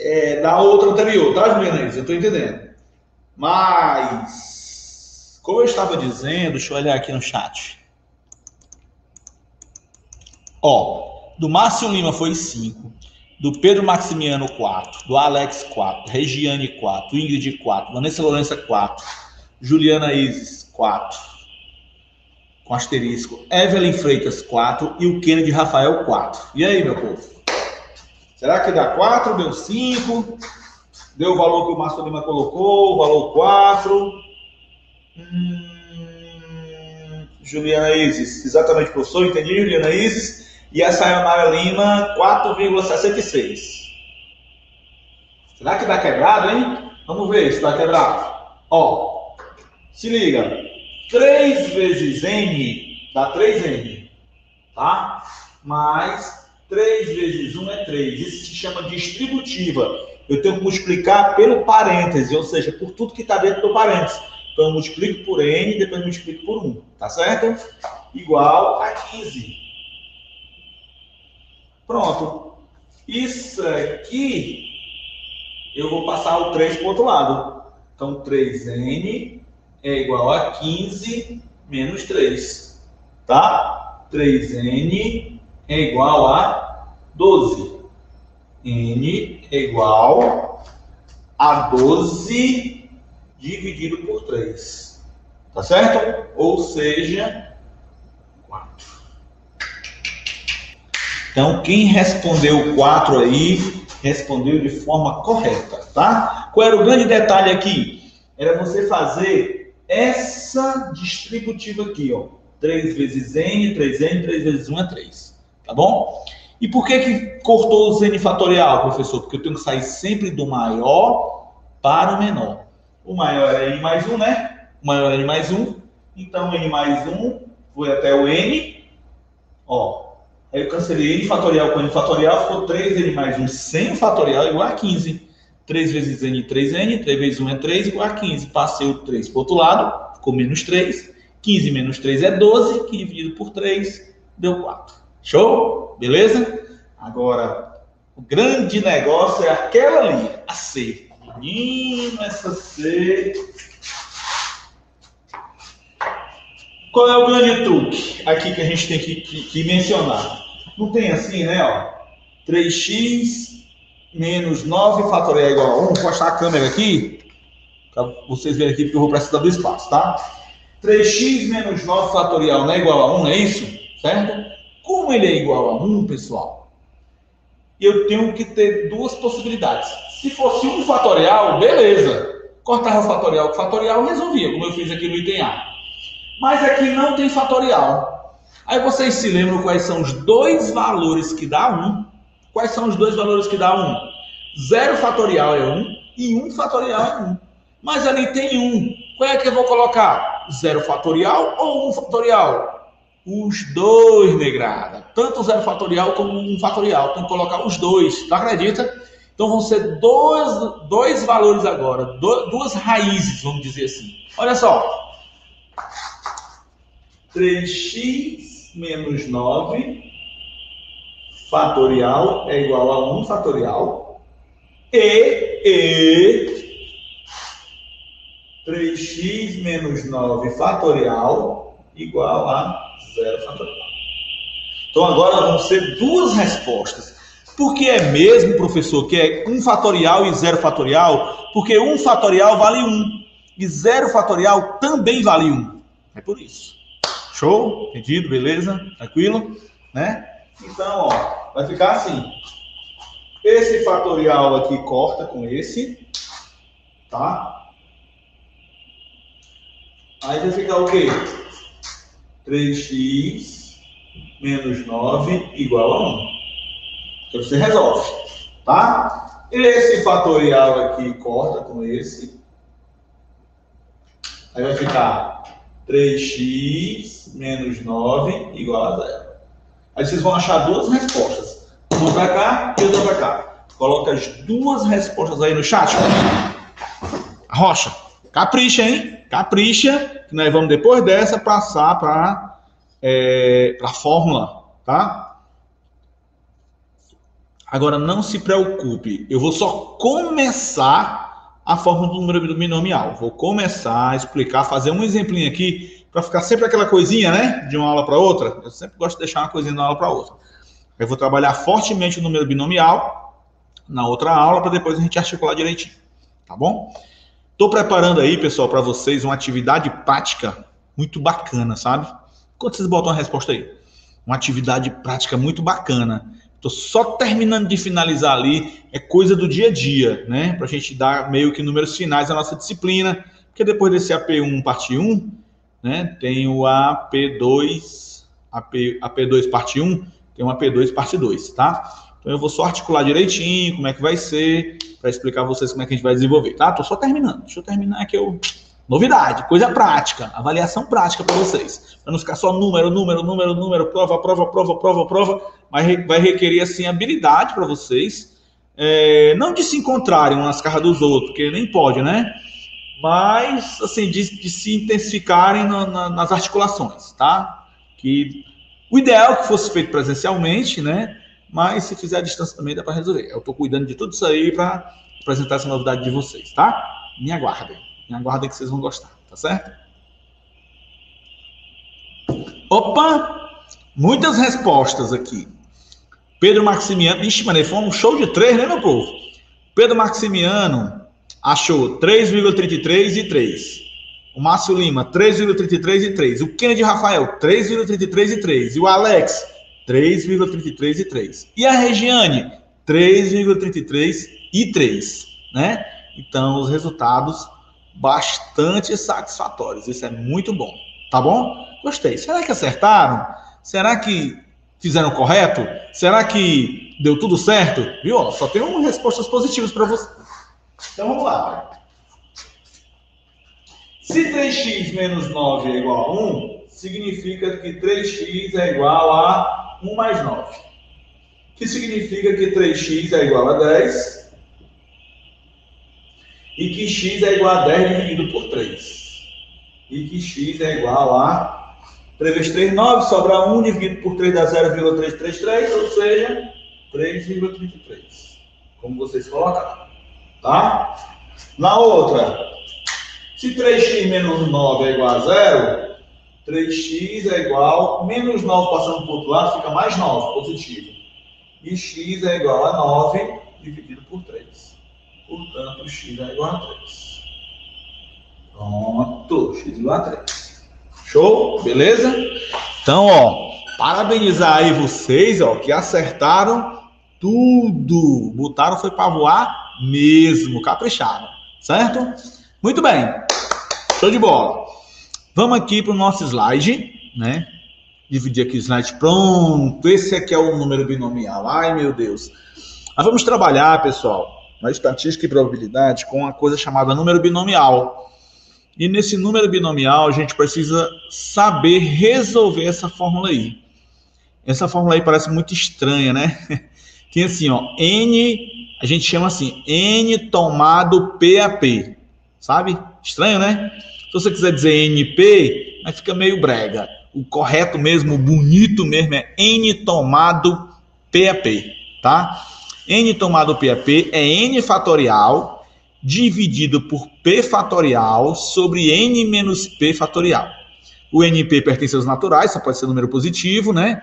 é, da outra anterior, tá, Juliana? Eu estou entendendo. Mas, como eu estava dizendo, deixa eu olhar aqui no chat. Ó, do Márcio Lima foi 5, do Pedro Maximiano 4, do Alex 4, Regiane 4, Ingrid 4, Vanessa Lourença 4, Juliana Isis 4, com asterisco, Evelyn Freitas 4 e o Kennedy Rafael 4. E aí, meu povo? Será que dá 4? Deu 5? Deu o valor que o Márcio Lima colocou, o valor 4. Hum, Juliana Isis, exatamente, professor, entendi, Juliana Isis. E a Sayonara Lima, 4,66. Será que dá quebrado, hein? Vamos ver se dá quebrado. Ó, se liga. 3 vezes N dá 3N, tá? Mais 3 vezes 1 é 3. Isso se chama distributiva. Eu tenho que multiplicar pelo parêntese, ou seja, por tudo que está dentro do parêntese. Então, eu multiplico por n depois multiplico por 1. Tá certo? Igual a 15. Pronto. Isso aqui, eu vou passar o 3 para o outro lado. Então, 3n é igual a 15 menos 3. Tá? 3n é igual a 12. n é igual a 12 dividido por 3. Tá certo? Ou seja, 4. Então, quem respondeu 4 aí, respondeu de forma correta, tá? Qual era o grande detalhe aqui? Era você fazer essa distributiva aqui, ó. 3 vezes n, 3n, 3 vezes 1 é 3. Tá bom? E por que que cortou o n fatorial, professor? Porque eu tenho que sair sempre do maior para o menor. O maior é n mais 1, né? O maior é n mais 1. Então, n mais 1 foi até o n. Ó, aí eu cancelei n fatorial com n fatorial, ficou 3n mais 1 sem o fatorial igual a 15. 3 vezes n, 3n, 3 vezes 1 é 3, igual a 15. Passei o 3 para o outro lado, ficou menos 3. 15 menos 3 é 12, que dividido por 3 deu 4. Show? Beleza? Agora, o grande negócio é aquela ali, a C. Menino, essa C. Qual é o grande truque aqui que a gente tem que, que, que mencionar? Não tem assim, né? Ó, 3x menos 9 fatorial é igual a 1. Vou postar a câmera aqui, para vocês verem aqui, porque eu vou precisar do espaço, tá? 3x menos 9 fatorial não é igual a 1, é isso? Certo? Como ele é igual a 1, pessoal, eu tenho que ter duas possibilidades. Se fosse um fatorial, beleza. Cortava o fatorial com fatorial, resolvia, como eu fiz aqui no item A. Mas aqui não tem fatorial. Aí vocês se lembram quais são os dois valores que dá 1? Quais são os dois valores que dá 1? 0 fatorial é 1 e 1 fatorial é 1. Mas ali tem 1. Qual é que eu vou colocar? 0 fatorial ou 1 fatorial? Os dois, negrada. Tanto zero fatorial como um fatorial. Tem que colocar os dois. Tu acredita? Então vão ser dois, dois valores agora. duas raízes, vamos dizer assim. Olha só. 3x menos 9 fatorial é igual a 1 fatorial. E, e 3x menos 9 fatorial igual a zero fatorial. Então agora vão ser duas respostas. Por que é mesmo, professor, que é um fatorial e zero fatorial? Porque um fatorial vale um e zero fatorial também vale um. É por isso. Show? Entendido? Beleza? Tranquilo? Né? Então, ó, vai ficar assim. Esse fatorial aqui corta com esse, tá? Aí vai ficar o quê? 3x menos 9 igual a 1. Então você resolve, tá? Esse fatorial aqui corta com esse. Aí vai ficar 3x menos 9 igual a 0. Aí vocês vão achar duas respostas. Uma para cá e outra para cá. Coloca as duas respostas aí no chat. Rocha, capricha, hein? Capricha, que nós vamos depois dessa passar para é, a fórmula, tá? Agora não se preocupe, eu vou só começar a fórmula do número binomial. Vou começar a explicar, fazer um exemplinho aqui para ficar sempre aquela coisinha, né? De uma aula para outra. Eu sempre gosto de deixar uma coisinha de uma aula para outra. Eu vou trabalhar fortemente o número binomial na outra aula para depois a gente articular direitinho, tá bom? Estou preparando aí, pessoal, para vocês uma atividade prática muito bacana, sabe? Quando vocês botam a resposta aí? Uma atividade prática muito bacana. Estou só terminando de finalizar ali, é coisa do dia a dia, né? Para a gente dar meio que números finais da nossa disciplina, porque depois desse AP1 parte 1, né, tem o AP2, AP, AP2 parte 1, tem o AP2 parte 2, tá? Então eu vou só articular direitinho como é que vai ser, para explicar a vocês como é que a gente vai desenvolver, tá? Tô só terminando. Deixa eu terminar aqui eu novidade, coisa prática, avaliação prática para vocês. Para não ficar só número, número, número, número, prova, prova, prova, prova, prova, mas vai requerer assim habilidade para vocês. É, não de se encontrarem umas caras dos outros, porque nem pode, né? Mas assim de, de se intensificarem na, na, nas articulações, tá? Que o ideal é que fosse feito presencialmente, né? Mas se fizer a distância também dá para resolver. Eu estou cuidando de tudo isso aí para apresentar essa novidade de vocês, tá? Me aguardem. Me aguardem que vocês vão gostar, tá certo? Opa! Muitas respostas aqui. Pedro Maximiano. Ixi, mano, foi um show de três, né, meu povo? Pedro Maximiano achou 3,33 e 3. O Márcio Lima, 3,33 e 3. O Kennedy Rafael, 3,33 e 3. E o Alex, 3,33 e 3. E a Regiane, 3,33 e 3, né? Então, os resultados bastante satisfatórios. Isso é muito bom, tá bom? Gostei. Será que acertaram? Será que fizeram correto? Será que deu tudo certo? Viu? Só tem respostas positivas para você. Então vamos lá. Se 3x menos 9 é igual a 1, significa que 3x é igual a 1 mais 9. Que significa que 3x é igual a 10 e que x é igual a 10 dividido por 3. E que x é igual a 3 vezes 3, 9, sobra 1 dividido por 3 dá 0,333, ou seja, 3,33. Como vocês colocaram. Tá? Na outra, se 3x menos 9 é igual a 0, 3x é igual, menos 9 passando para o outro lado, fica mais 9, positivo. E x é igual a 9 dividido por 3. Portanto, x é igual a 3. Pronto, x é igual a 3. Show? Beleza? Então, ó, parabenizar aí vocês, ó, que acertaram tudo. Botaram foi para voar mesmo, capricharam, certo? Muito bem. Show de bola. Vamos aqui para o nosso slide, né? Dividir aqui o slide. Pronto. Esse aqui é o número binomial. Ai, meu Deus. Nós vamos trabalhar, pessoal, na estatística e probabilidade com uma coisa chamada número binomial. E nesse número binomial, a gente precisa saber resolver essa fórmula aí. Essa fórmula aí parece muito estranha, né? Tem assim, ó, N, a gente chama assim, N tomado PAP, sabe? Estranho, né? Se você quiser dizer NP, mas fica meio brega. O correto mesmo, o bonito mesmo é N tomado PAP, tá? N tomado PAP é N fatorial dividido por P fatorial sobre N menos P fatorial. O NP pertence aos naturais, só pode ser número positivo, né?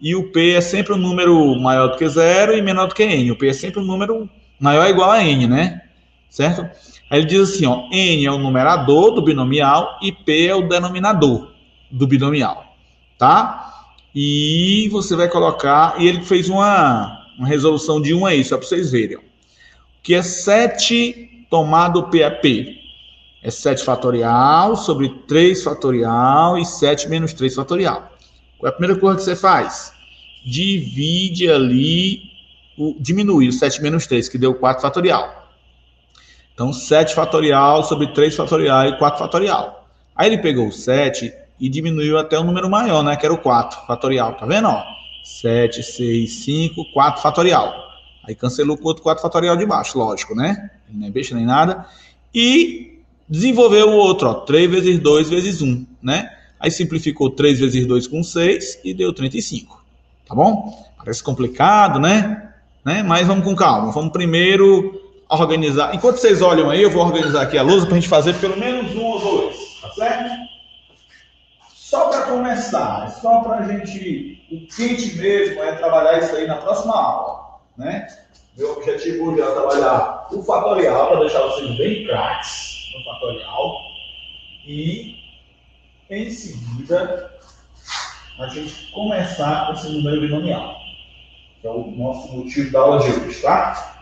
E o P é sempre um número maior do que zero e menor do que N. O P é sempre um número maior ou igual a N, né? Certo? Aí ele diz assim, ó, N é o numerador do binomial e P é o denominador do binomial, tá? E você vai colocar, e ele fez uma, uma resolução de 1 aí, só para vocês verem, ó, que é 7 tomado PAP. É 7 fatorial sobre 3 fatorial e 7 menos 3 fatorial. Qual é a primeira coisa que você faz? Divide ali, o, diminui o 7 menos 3, que deu 4 fatorial. Então, 7 fatorial sobre 3 fatorial e 4 fatorial. Aí ele pegou o 7 e diminuiu até o número maior, né? Que era o 4 fatorial. Tá vendo? Ó? 7, 6, 5, 4 fatorial. Aí cancelou com o outro 4 fatorial de baixo, lógico, né? Nem beijo nem nada. E desenvolveu o outro, ó. 3 vezes 2 vezes 1, né? Aí simplificou 3 vezes 2 com 6 e deu 35. Tá bom? Parece complicado, né? né? Mas vamos com calma. Vamos primeiro organizar. Enquanto vocês olham aí, eu vou organizar aqui a lousa para a gente fazer pelo menos um ou dois, tá certo? Só para começar, só para a gente, o quente mesmo é trabalhar isso aí na próxima aula, né? Meu objetivo hoje é trabalhar o fatorial, para deixar vocês bem craques no fatorial. E, em seguida, a gente começar com esse número binomial, que é o nosso motivo da aula de hoje, tá?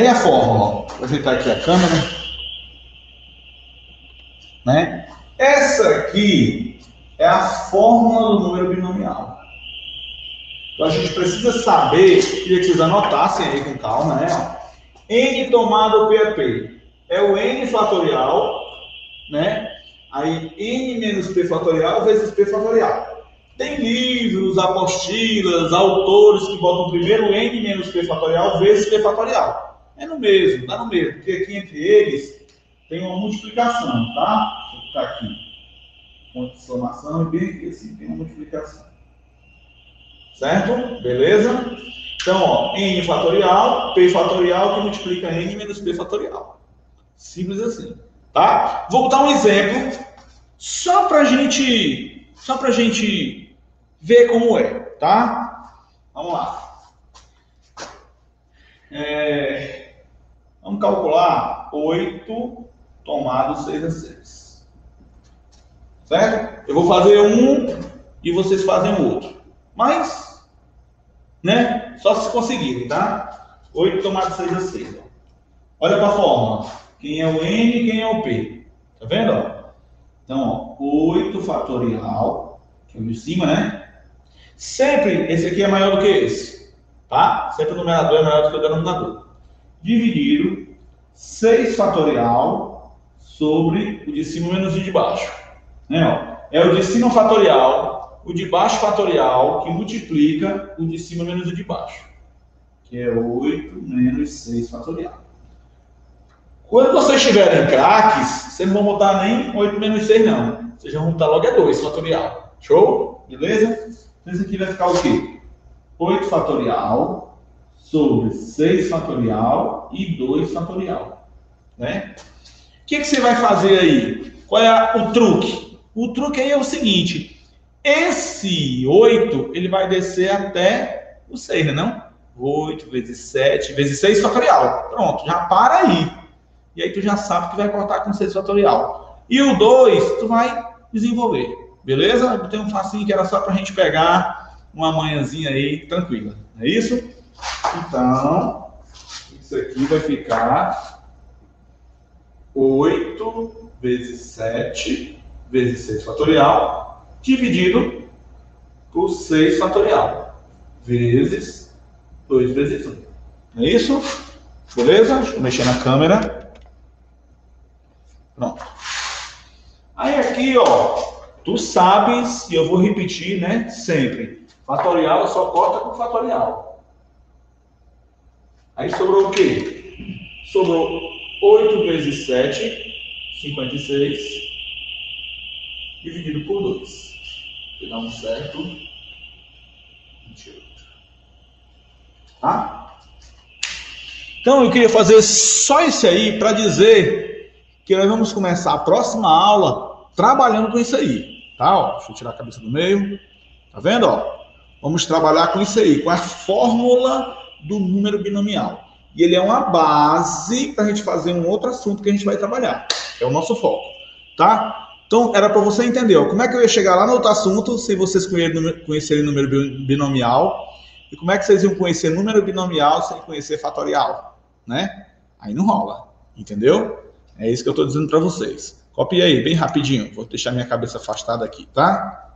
Aí a fórmula. ajeitar aqui a câmera. Né? Essa aqui é a fórmula do número binomial. Então a gente precisa saber, queria que vocês anotassem aí com calma, né? N tomado PAP é o N fatorial, né? Aí N menos P fatorial vezes P fatorial. Tem livros, apostilas, autores que botam primeiro N menos P fatorial vezes P fatorial. É no mesmo, dá no mesmo, porque aqui entre eles tem uma multiplicação, tá? Vou ficar aqui. Ponto de exclamação e bem aqui assim, tem uma multiplicação. Certo? Beleza? Então, ó, N fatorial, P fatorial que multiplica N menos P fatorial. Simples assim. Tá? Vou dar um exemplo só para gente, só para gente ver como é, tá? Vamos lá. É, vamos calcular 8 tomado 6 a 6. Certo? Eu vou fazer um e vocês fazem o outro. Mas, né? Só se conseguirem, tá? 8 tomado 6 a 6. Olha para a fórmula. Quem é o N e quem é o P. Tá vendo? Então, ó, 8 fatorial, que é o de cima, né? Sempre esse aqui é maior do que esse, tá? Sempre o numerador é maior do que o denominador. Dividido 6 fatorial sobre o de cima menos o de baixo. Né, ó? É o de cima fatorial, o de baixo fatorial, que multiplica o de cima menos o de baixo. Que é 8 menos 6 fatorial. Quando vocês tiverem craques, vocês não vão botar nem 8 menos 6, não. Vocês vão botar logo é 2 fatorial. Show? Beleza? Então, isso aqui vai ficar o quê? 8 fatorial sobre 6 fatorial e 2 fatorial. Né? O que, que você vai fazer aí? Qual é o truque? O truque aí é o seguinte. Esse 8, ele vai descer até o 6, né não? 8 vezes 7 vezes 6 fatorial. Pronto, já para aí. E aí tu já sabe que vai cortar com 6 fatorial. E o 2, tu vai desenvolver. Beleza? Tem um facinho que era só para a gente pegar uma manhãzinha aí tranquila. É isso? Então, isso aqui vai ficar 8 vezes 7 vezes 6 fatorial dividido por 6 fatorial vezes 2 vezes 1. É isso? Beleza? Deixa eu mexer na câmera. Pronto. Aí aqui, ó, Tu sabes, e eu vou repetir, né, sempre, fatorial só corta com fatorial. Aí sobrou o quê? Sobrou 8 vezes 7, 56, dividido por 2. Que dá um certo 28. Tá? Então eu queria fazer só isso aí para dizer que nós vamos começar a próxima aula trabalhando com isso aí, tá? Ó, deixa eu tirar a cabeça do meio. Tá vendo, ó? Vamos trabalhar com isso aí, com a fórmula do número binomial. E ele é uma base para a gente fazer um outro assunto que a gente vai trabalhar. É o nosso foco, tá? Então, era para você entender, ó, como é que eu ia chegar lá no outro assunto se vocês conhecerem número binomial e como é que vocês iam conhecer número binomial sem conhecer fatorial, né? Aí não rola, entendeu? É isso que eu estou dizendo para vocês. Copia aí, bem rapidinho. Vou deixar minha cabeça afastada aqui, tá?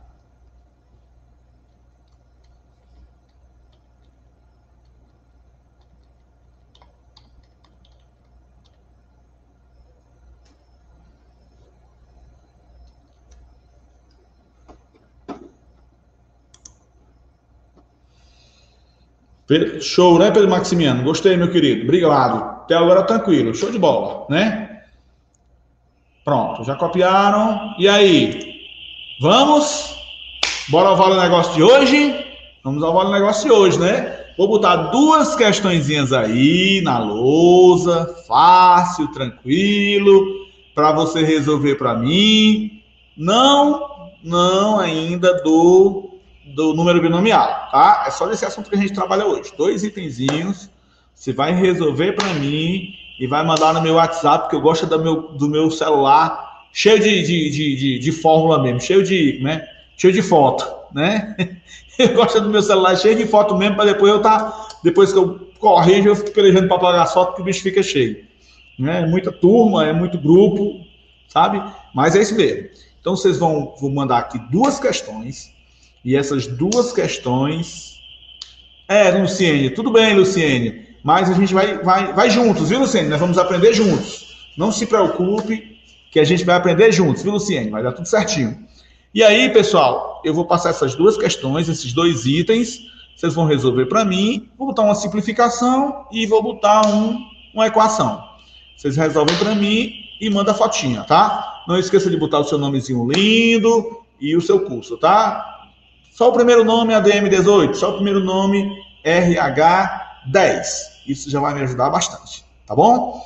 Show, né, Pedro Maximiano? Gostei, meu querido. Obrigado. Até agora tranquilo. Show de bola, né? Pronto, já copiaram. E aí? Vamos? Bora ao Vale Negócio de hoje? Vamos ao Vale Negócio de hoje, né? Vou botar duas questõezinhas aí na lousa, fácil, tranquilo, para você resolver para mim. Não, não ainda do, do número binomial, tá? É só desse assunto que a gente trabalha hoje. Dois itenzinhos, você vai resolver para mim e vai mandar no meu WhatsApp, que eu gosto do meu, do meu celular cheio de, de, de, de, de fórmula mesmo, cheio de, né? Cheio de foto, né? Eu gosto do meu celular cheio de foto mesmo, para depois eu tá, depois que eu corrijo, eu fico pelejando para pagar as fotos, que o bicho fica cheio. né? É muita turma, é muito grupo, sabe? Mas é isso mesmo. Então vocês vão, vou mandar aqui duas questões e essas duas questões. É, Luciene, tudo bem, Luciene. Mas a gente vai, vai, vai juntos, viu, Luciene? Nós vamos aprender juntos. Não se preocupe, que a gente vai aprender juntos, viu, Luciene? Vai dar tudo certinho. E aí, pessoal, eu vou passar essas duas questões, esses dois itens. Vocês vão resolver para mim. Vou botar uma simplificação e vou botar um, uma equação. Vocês resolvem para mim e manda a fotinha, tá? Não esqueça de botar o seu nomezinho lindo e o seu curso, tá? Só o primeiro nome ADM18, só o primeiro nome RH10. Isso já vai me ajudar bastante, tá bom?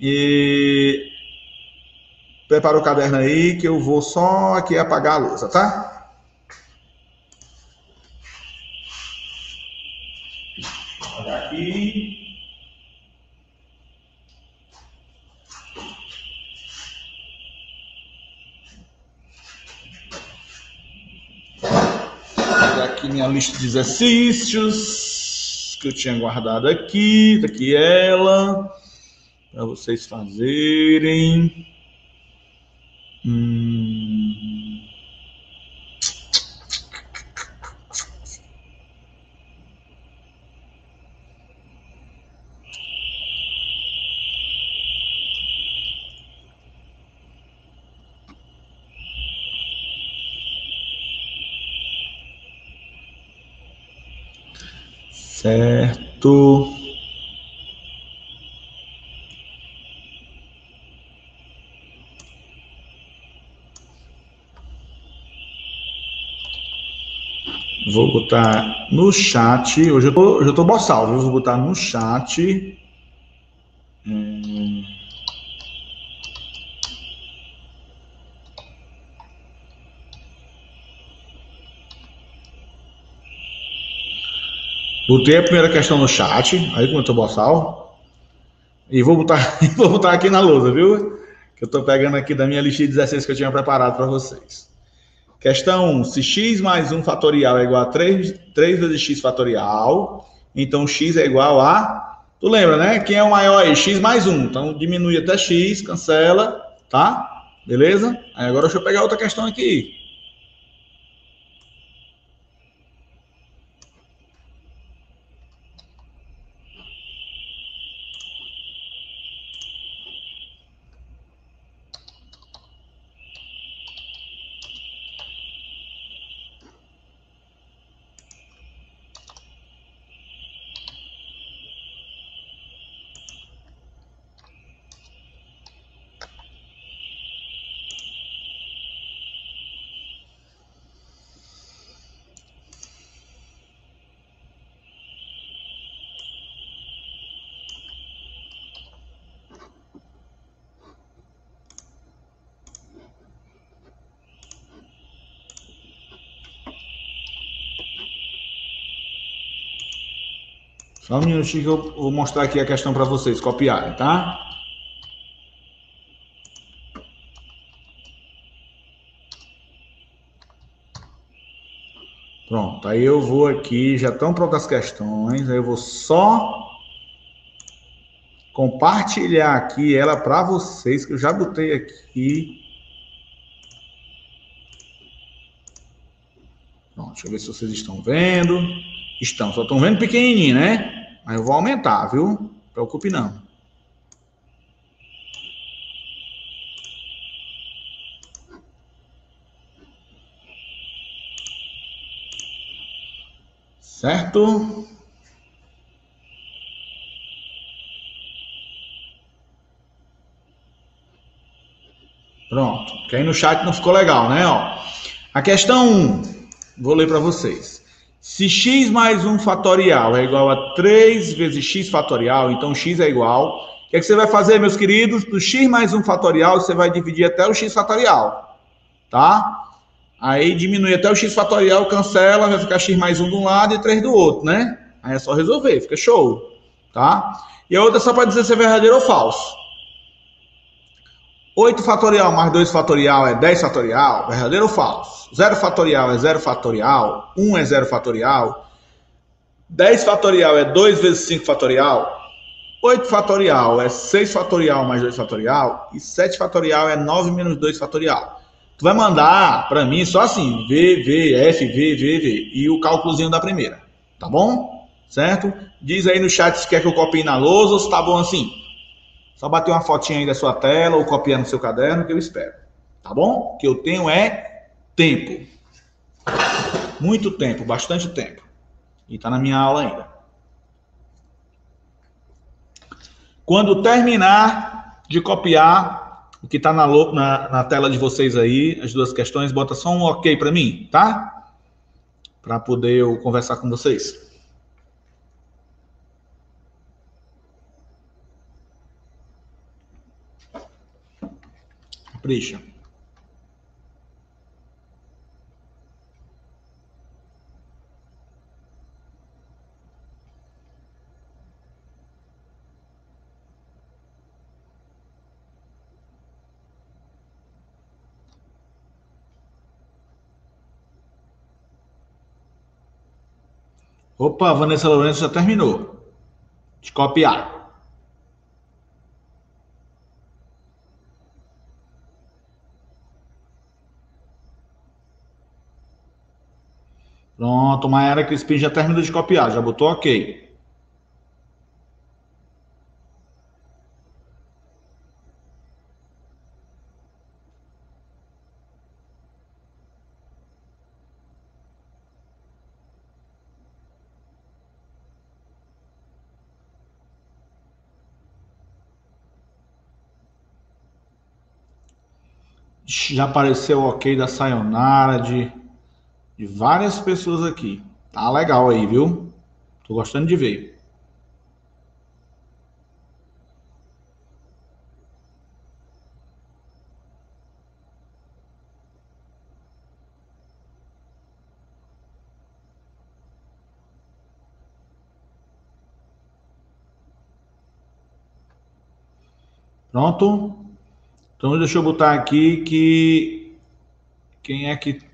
E prepara o caderno aí que eu vou só aqui apagar a lousa, tá? Olha aqui. Aqui minha lista de exercícios que eu tinha guardado aqui. Tá aqui ela. Para vocês fazerem. Hum... Certo. Vou botar no chat. Hoje eu tô, hoje eu tô boçal? Vou botar no chat. Botei a primeira questão no chat, aí tô boçal. E vou botar, vou botar aqui na lousa, viu? Que eu tô pegando aqui da minha lista de 16 que eu tinha preparado para vocês. Questão 1. Se x mais 1 fatorial é igual a 3, 3 vezes x fatorial, então x é igual a... Tu lembra, né? Quem é o maior aí? x mais 1. Então diminui até x, cancela, tá? Beleza? Aí agora deixa eu pegar outra questão aqui. Só um minutinho que eu vou mostrar aqui a questão para vocês copiarem, tá? Pronto, aí eu vou aqui, já estão prontas as questões, aí eu vou só compartilhar aqui ela para vocês, que eu já botei aqui. Pronto, deixa eu ver se vocês estão vendo. Estão, só estão vendo pequenininho, né? Mas eu vou aumentar, viu? Preocupe não. Certo? Pronto. Que aí no chat não ficou legal, né? Ó, a questão 1, vou ler para vocês. Se x mais 1 fatorial é igual a 3 vezes x fatorial, então x é igual. O que, é que você vai fazer, meus queridos? Do x mais 1 fatorial, você vai dividir até o x fatorial. Tá? Aí diminui até o x fatorial, cancela, vai ficar x mais 1 de um lado e 3 do outro, né? Aí é só resolver, fica show. Tá? E a outra é só para dizer se é verdadeiro ou falso. 8 fatorial mais 2 fatorial é 10 fatorial, verdadeiro ou falso? 0 fatorial é 0 fatorial, 1 é 0 fatorial, 10 fatorial é 2 vezes 5 fatorial, 8 fatorial é 6 fatorial mais 2 fatorial e 7 fatorial é 9 menos 2 fatorial. Tu vai mandar para mim só assim, V, V, F, V, V, V e o cálculozinho da primeira, tá bom? Certo? Diz aí no chat se quer que eu copie na lousa ou se tá bom assim. Só bater uma fotinha aí da sua tela ou copiar no seu caderno que eu espero. Tá bom? O que eu tenho é tempo. Muito tempo, bastante tempo. E tá na minha aula ainda. Quando terminar de copiar o que está na, na, na, tela de vocês aí, as duas questões, bota só um ok para mim, tá? Para poder eu conversar com vocês. Capricha. Opa, Vanessa Lourenço já terminou de copiar. Pronto, Mayara Crispim já terminou de copiar, já botou ok. Já apareceu o ok da Sayonara, de, de várias pessoas aqui. Tá legal aí, viu? Tô gostando de ver. Pronto? Então deixa eu botar aqui que quem é que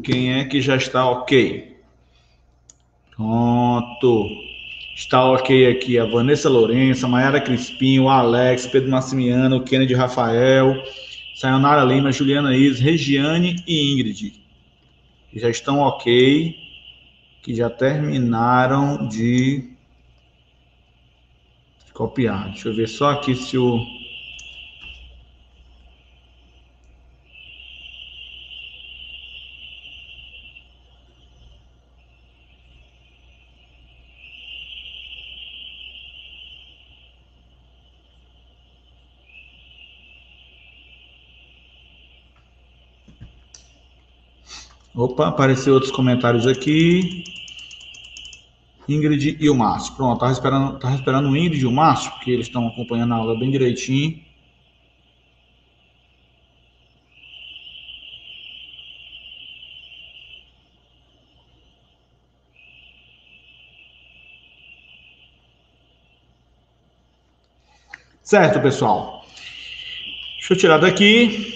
quem é que já está ok. Pronto. Está ok aqui a Vanessa Lourenço, a Mayara Crispim, o Alex, Pedro Massimiano, Kennedy Rafael, Sayonara Lima, Juliana Is, Regiane e Ingrid. Já estão ok, que já terminaram de copiar. Deixa eu ver só aqui se o Opa, apareceu outros comentários aqui. Ingrid e o Márcio. Pronto, tá esperando, tá esperando o Ingrid e o Márcio, porque eles estão acompanhando a aula bem direitinho. Certo, pessoal. Deixa eu tirar daqui.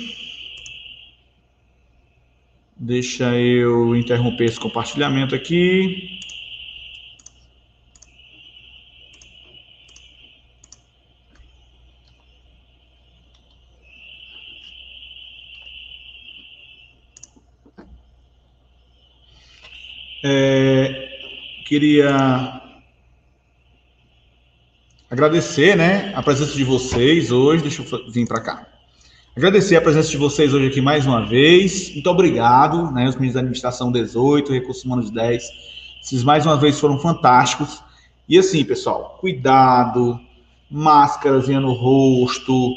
Deixa eu interromper esse compartilhamento aqui. É, queria agradecer, né, a presença de vocês hoje. Deixa eu vir para cá. Agradecer a presença de vocês hoje aqui mais uma vez. Muito obrigado, né? Os meninos da administração 18, Recursos Humanos 10. Vocês mais uma vez foram fantásticos. E assim, pessoal, cuidado, máscaras no rosto,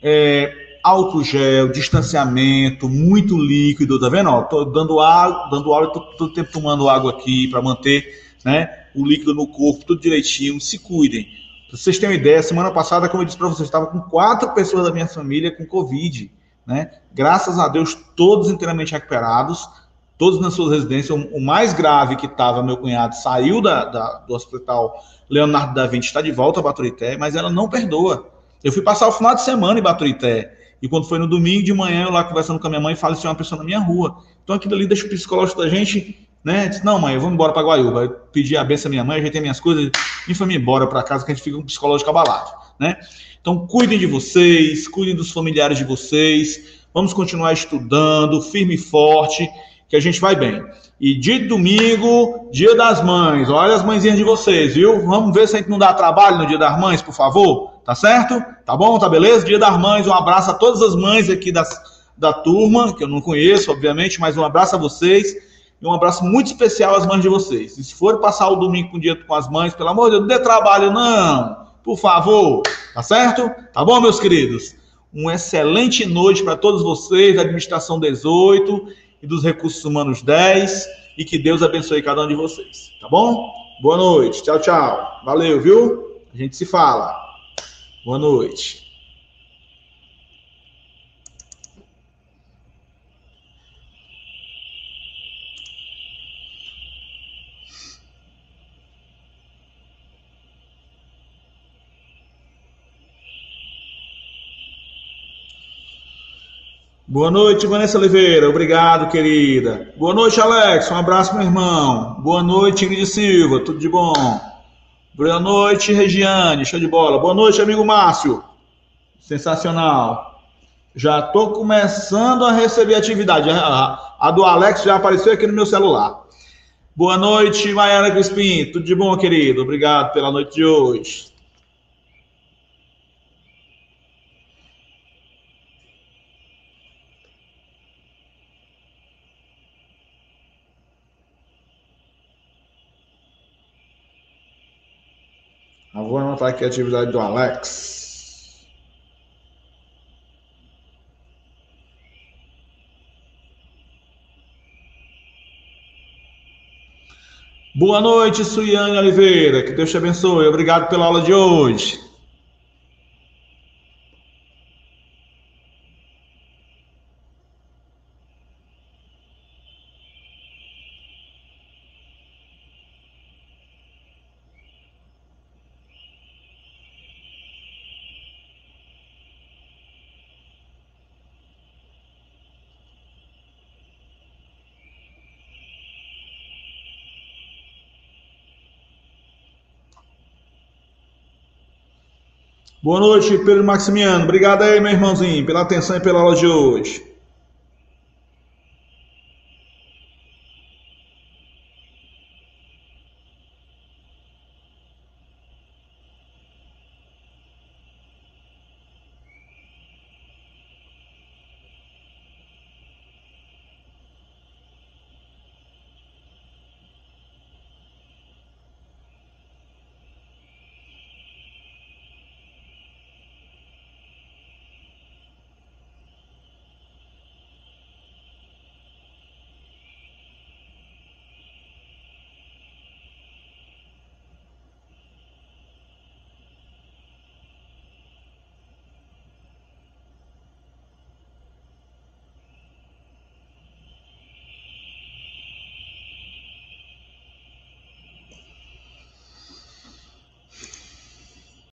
é, álcool gel, distanciamento, muito líquido, tá vendo? Ó, tô dando água, dando água, tô todo tempo tomando água aqui para manter, né, o líquido no corpo, tudo direitinho. Se cuidem. Pra vocês terem uma ideia, semana passada, como eu disse para vocês, estava com quatro pessoas da minha família com Covid, né? Graças a Deus, todos inteiramente recuperados, todos nas suas residências. O mais grave que estava, meu cunhado, saiu da, da, do hospital Leonardo da Vinci, está de volta a Baturité, mas ela não perdoa. Eu fui passar o final de semana em Baturité, e quando foi no domingo de manhã, eu lá conversando com a minha mãe, faleceu uma pessoa na minha rua. Então aquilo ali deixa o psicológico da gente né? Disse, não, mãe, eu vou embora para Guaiúba. Pedi a benção à minha mãe, ajeitei minhas coisas. minha família embora para casa que a gente fica o psicológico abalado, né? Então, cuidem de vocês, cuidem dos familiares de vocês. Vamos continuar estudando, firme e forte, que a gente vai bem. E de domingo, dia das mães. Olha as mãezinhas de vocês, viu? Vamos ver se a gente não dá trabalho no dia das mães, por favor. Tá certo? Tá bom? Tá beleza? Dia das mães. Um abraço a todas as mães aqui das, da turma, que eu não conheço, obviamente, mas um abraço a vocês. E um abraço muito especial às mães de vocês. E se for passar o domingo com dia com as mães, pelo amor de Deus, não dê trabalho, não. Por favor. Tá certo? Tá bom, meus queridos? Uma excelente noite para todos vocês da Administração 18 e dos Recursos Humanos 10 e que Deus abençoe cada um de vocês, tá bom? Boa noite, tchau, tchau. Valeu, viu? A gente se fala. Boa noite. Boa noite, Vanessa Oliveira. Obrigado, querida. Boa noite, Alex. Um abraço, meu irmão. Boa noite, Ingrid Silva. Tudo de bom? Boa noite, Regiane. Show de bola. Boa noite, amigo Márcio. Sensacional. Já estou começando a receber atividade. A, a do Alex já apareceu aqui no meu celular. Boa noite, Maiara Crispim. Tudo de bom, querido? Obrigado pela noite de hoje. Vou anotar aqui a atividade do Alex. Boa noite, Suiane Oliveira. Que Deus te abençoe. Obrigado pela aula de hoje. Boa noite, Pedro Maximiano. Obrigado aí, meu irmãozinho, pela atenção e pela aula de hoje.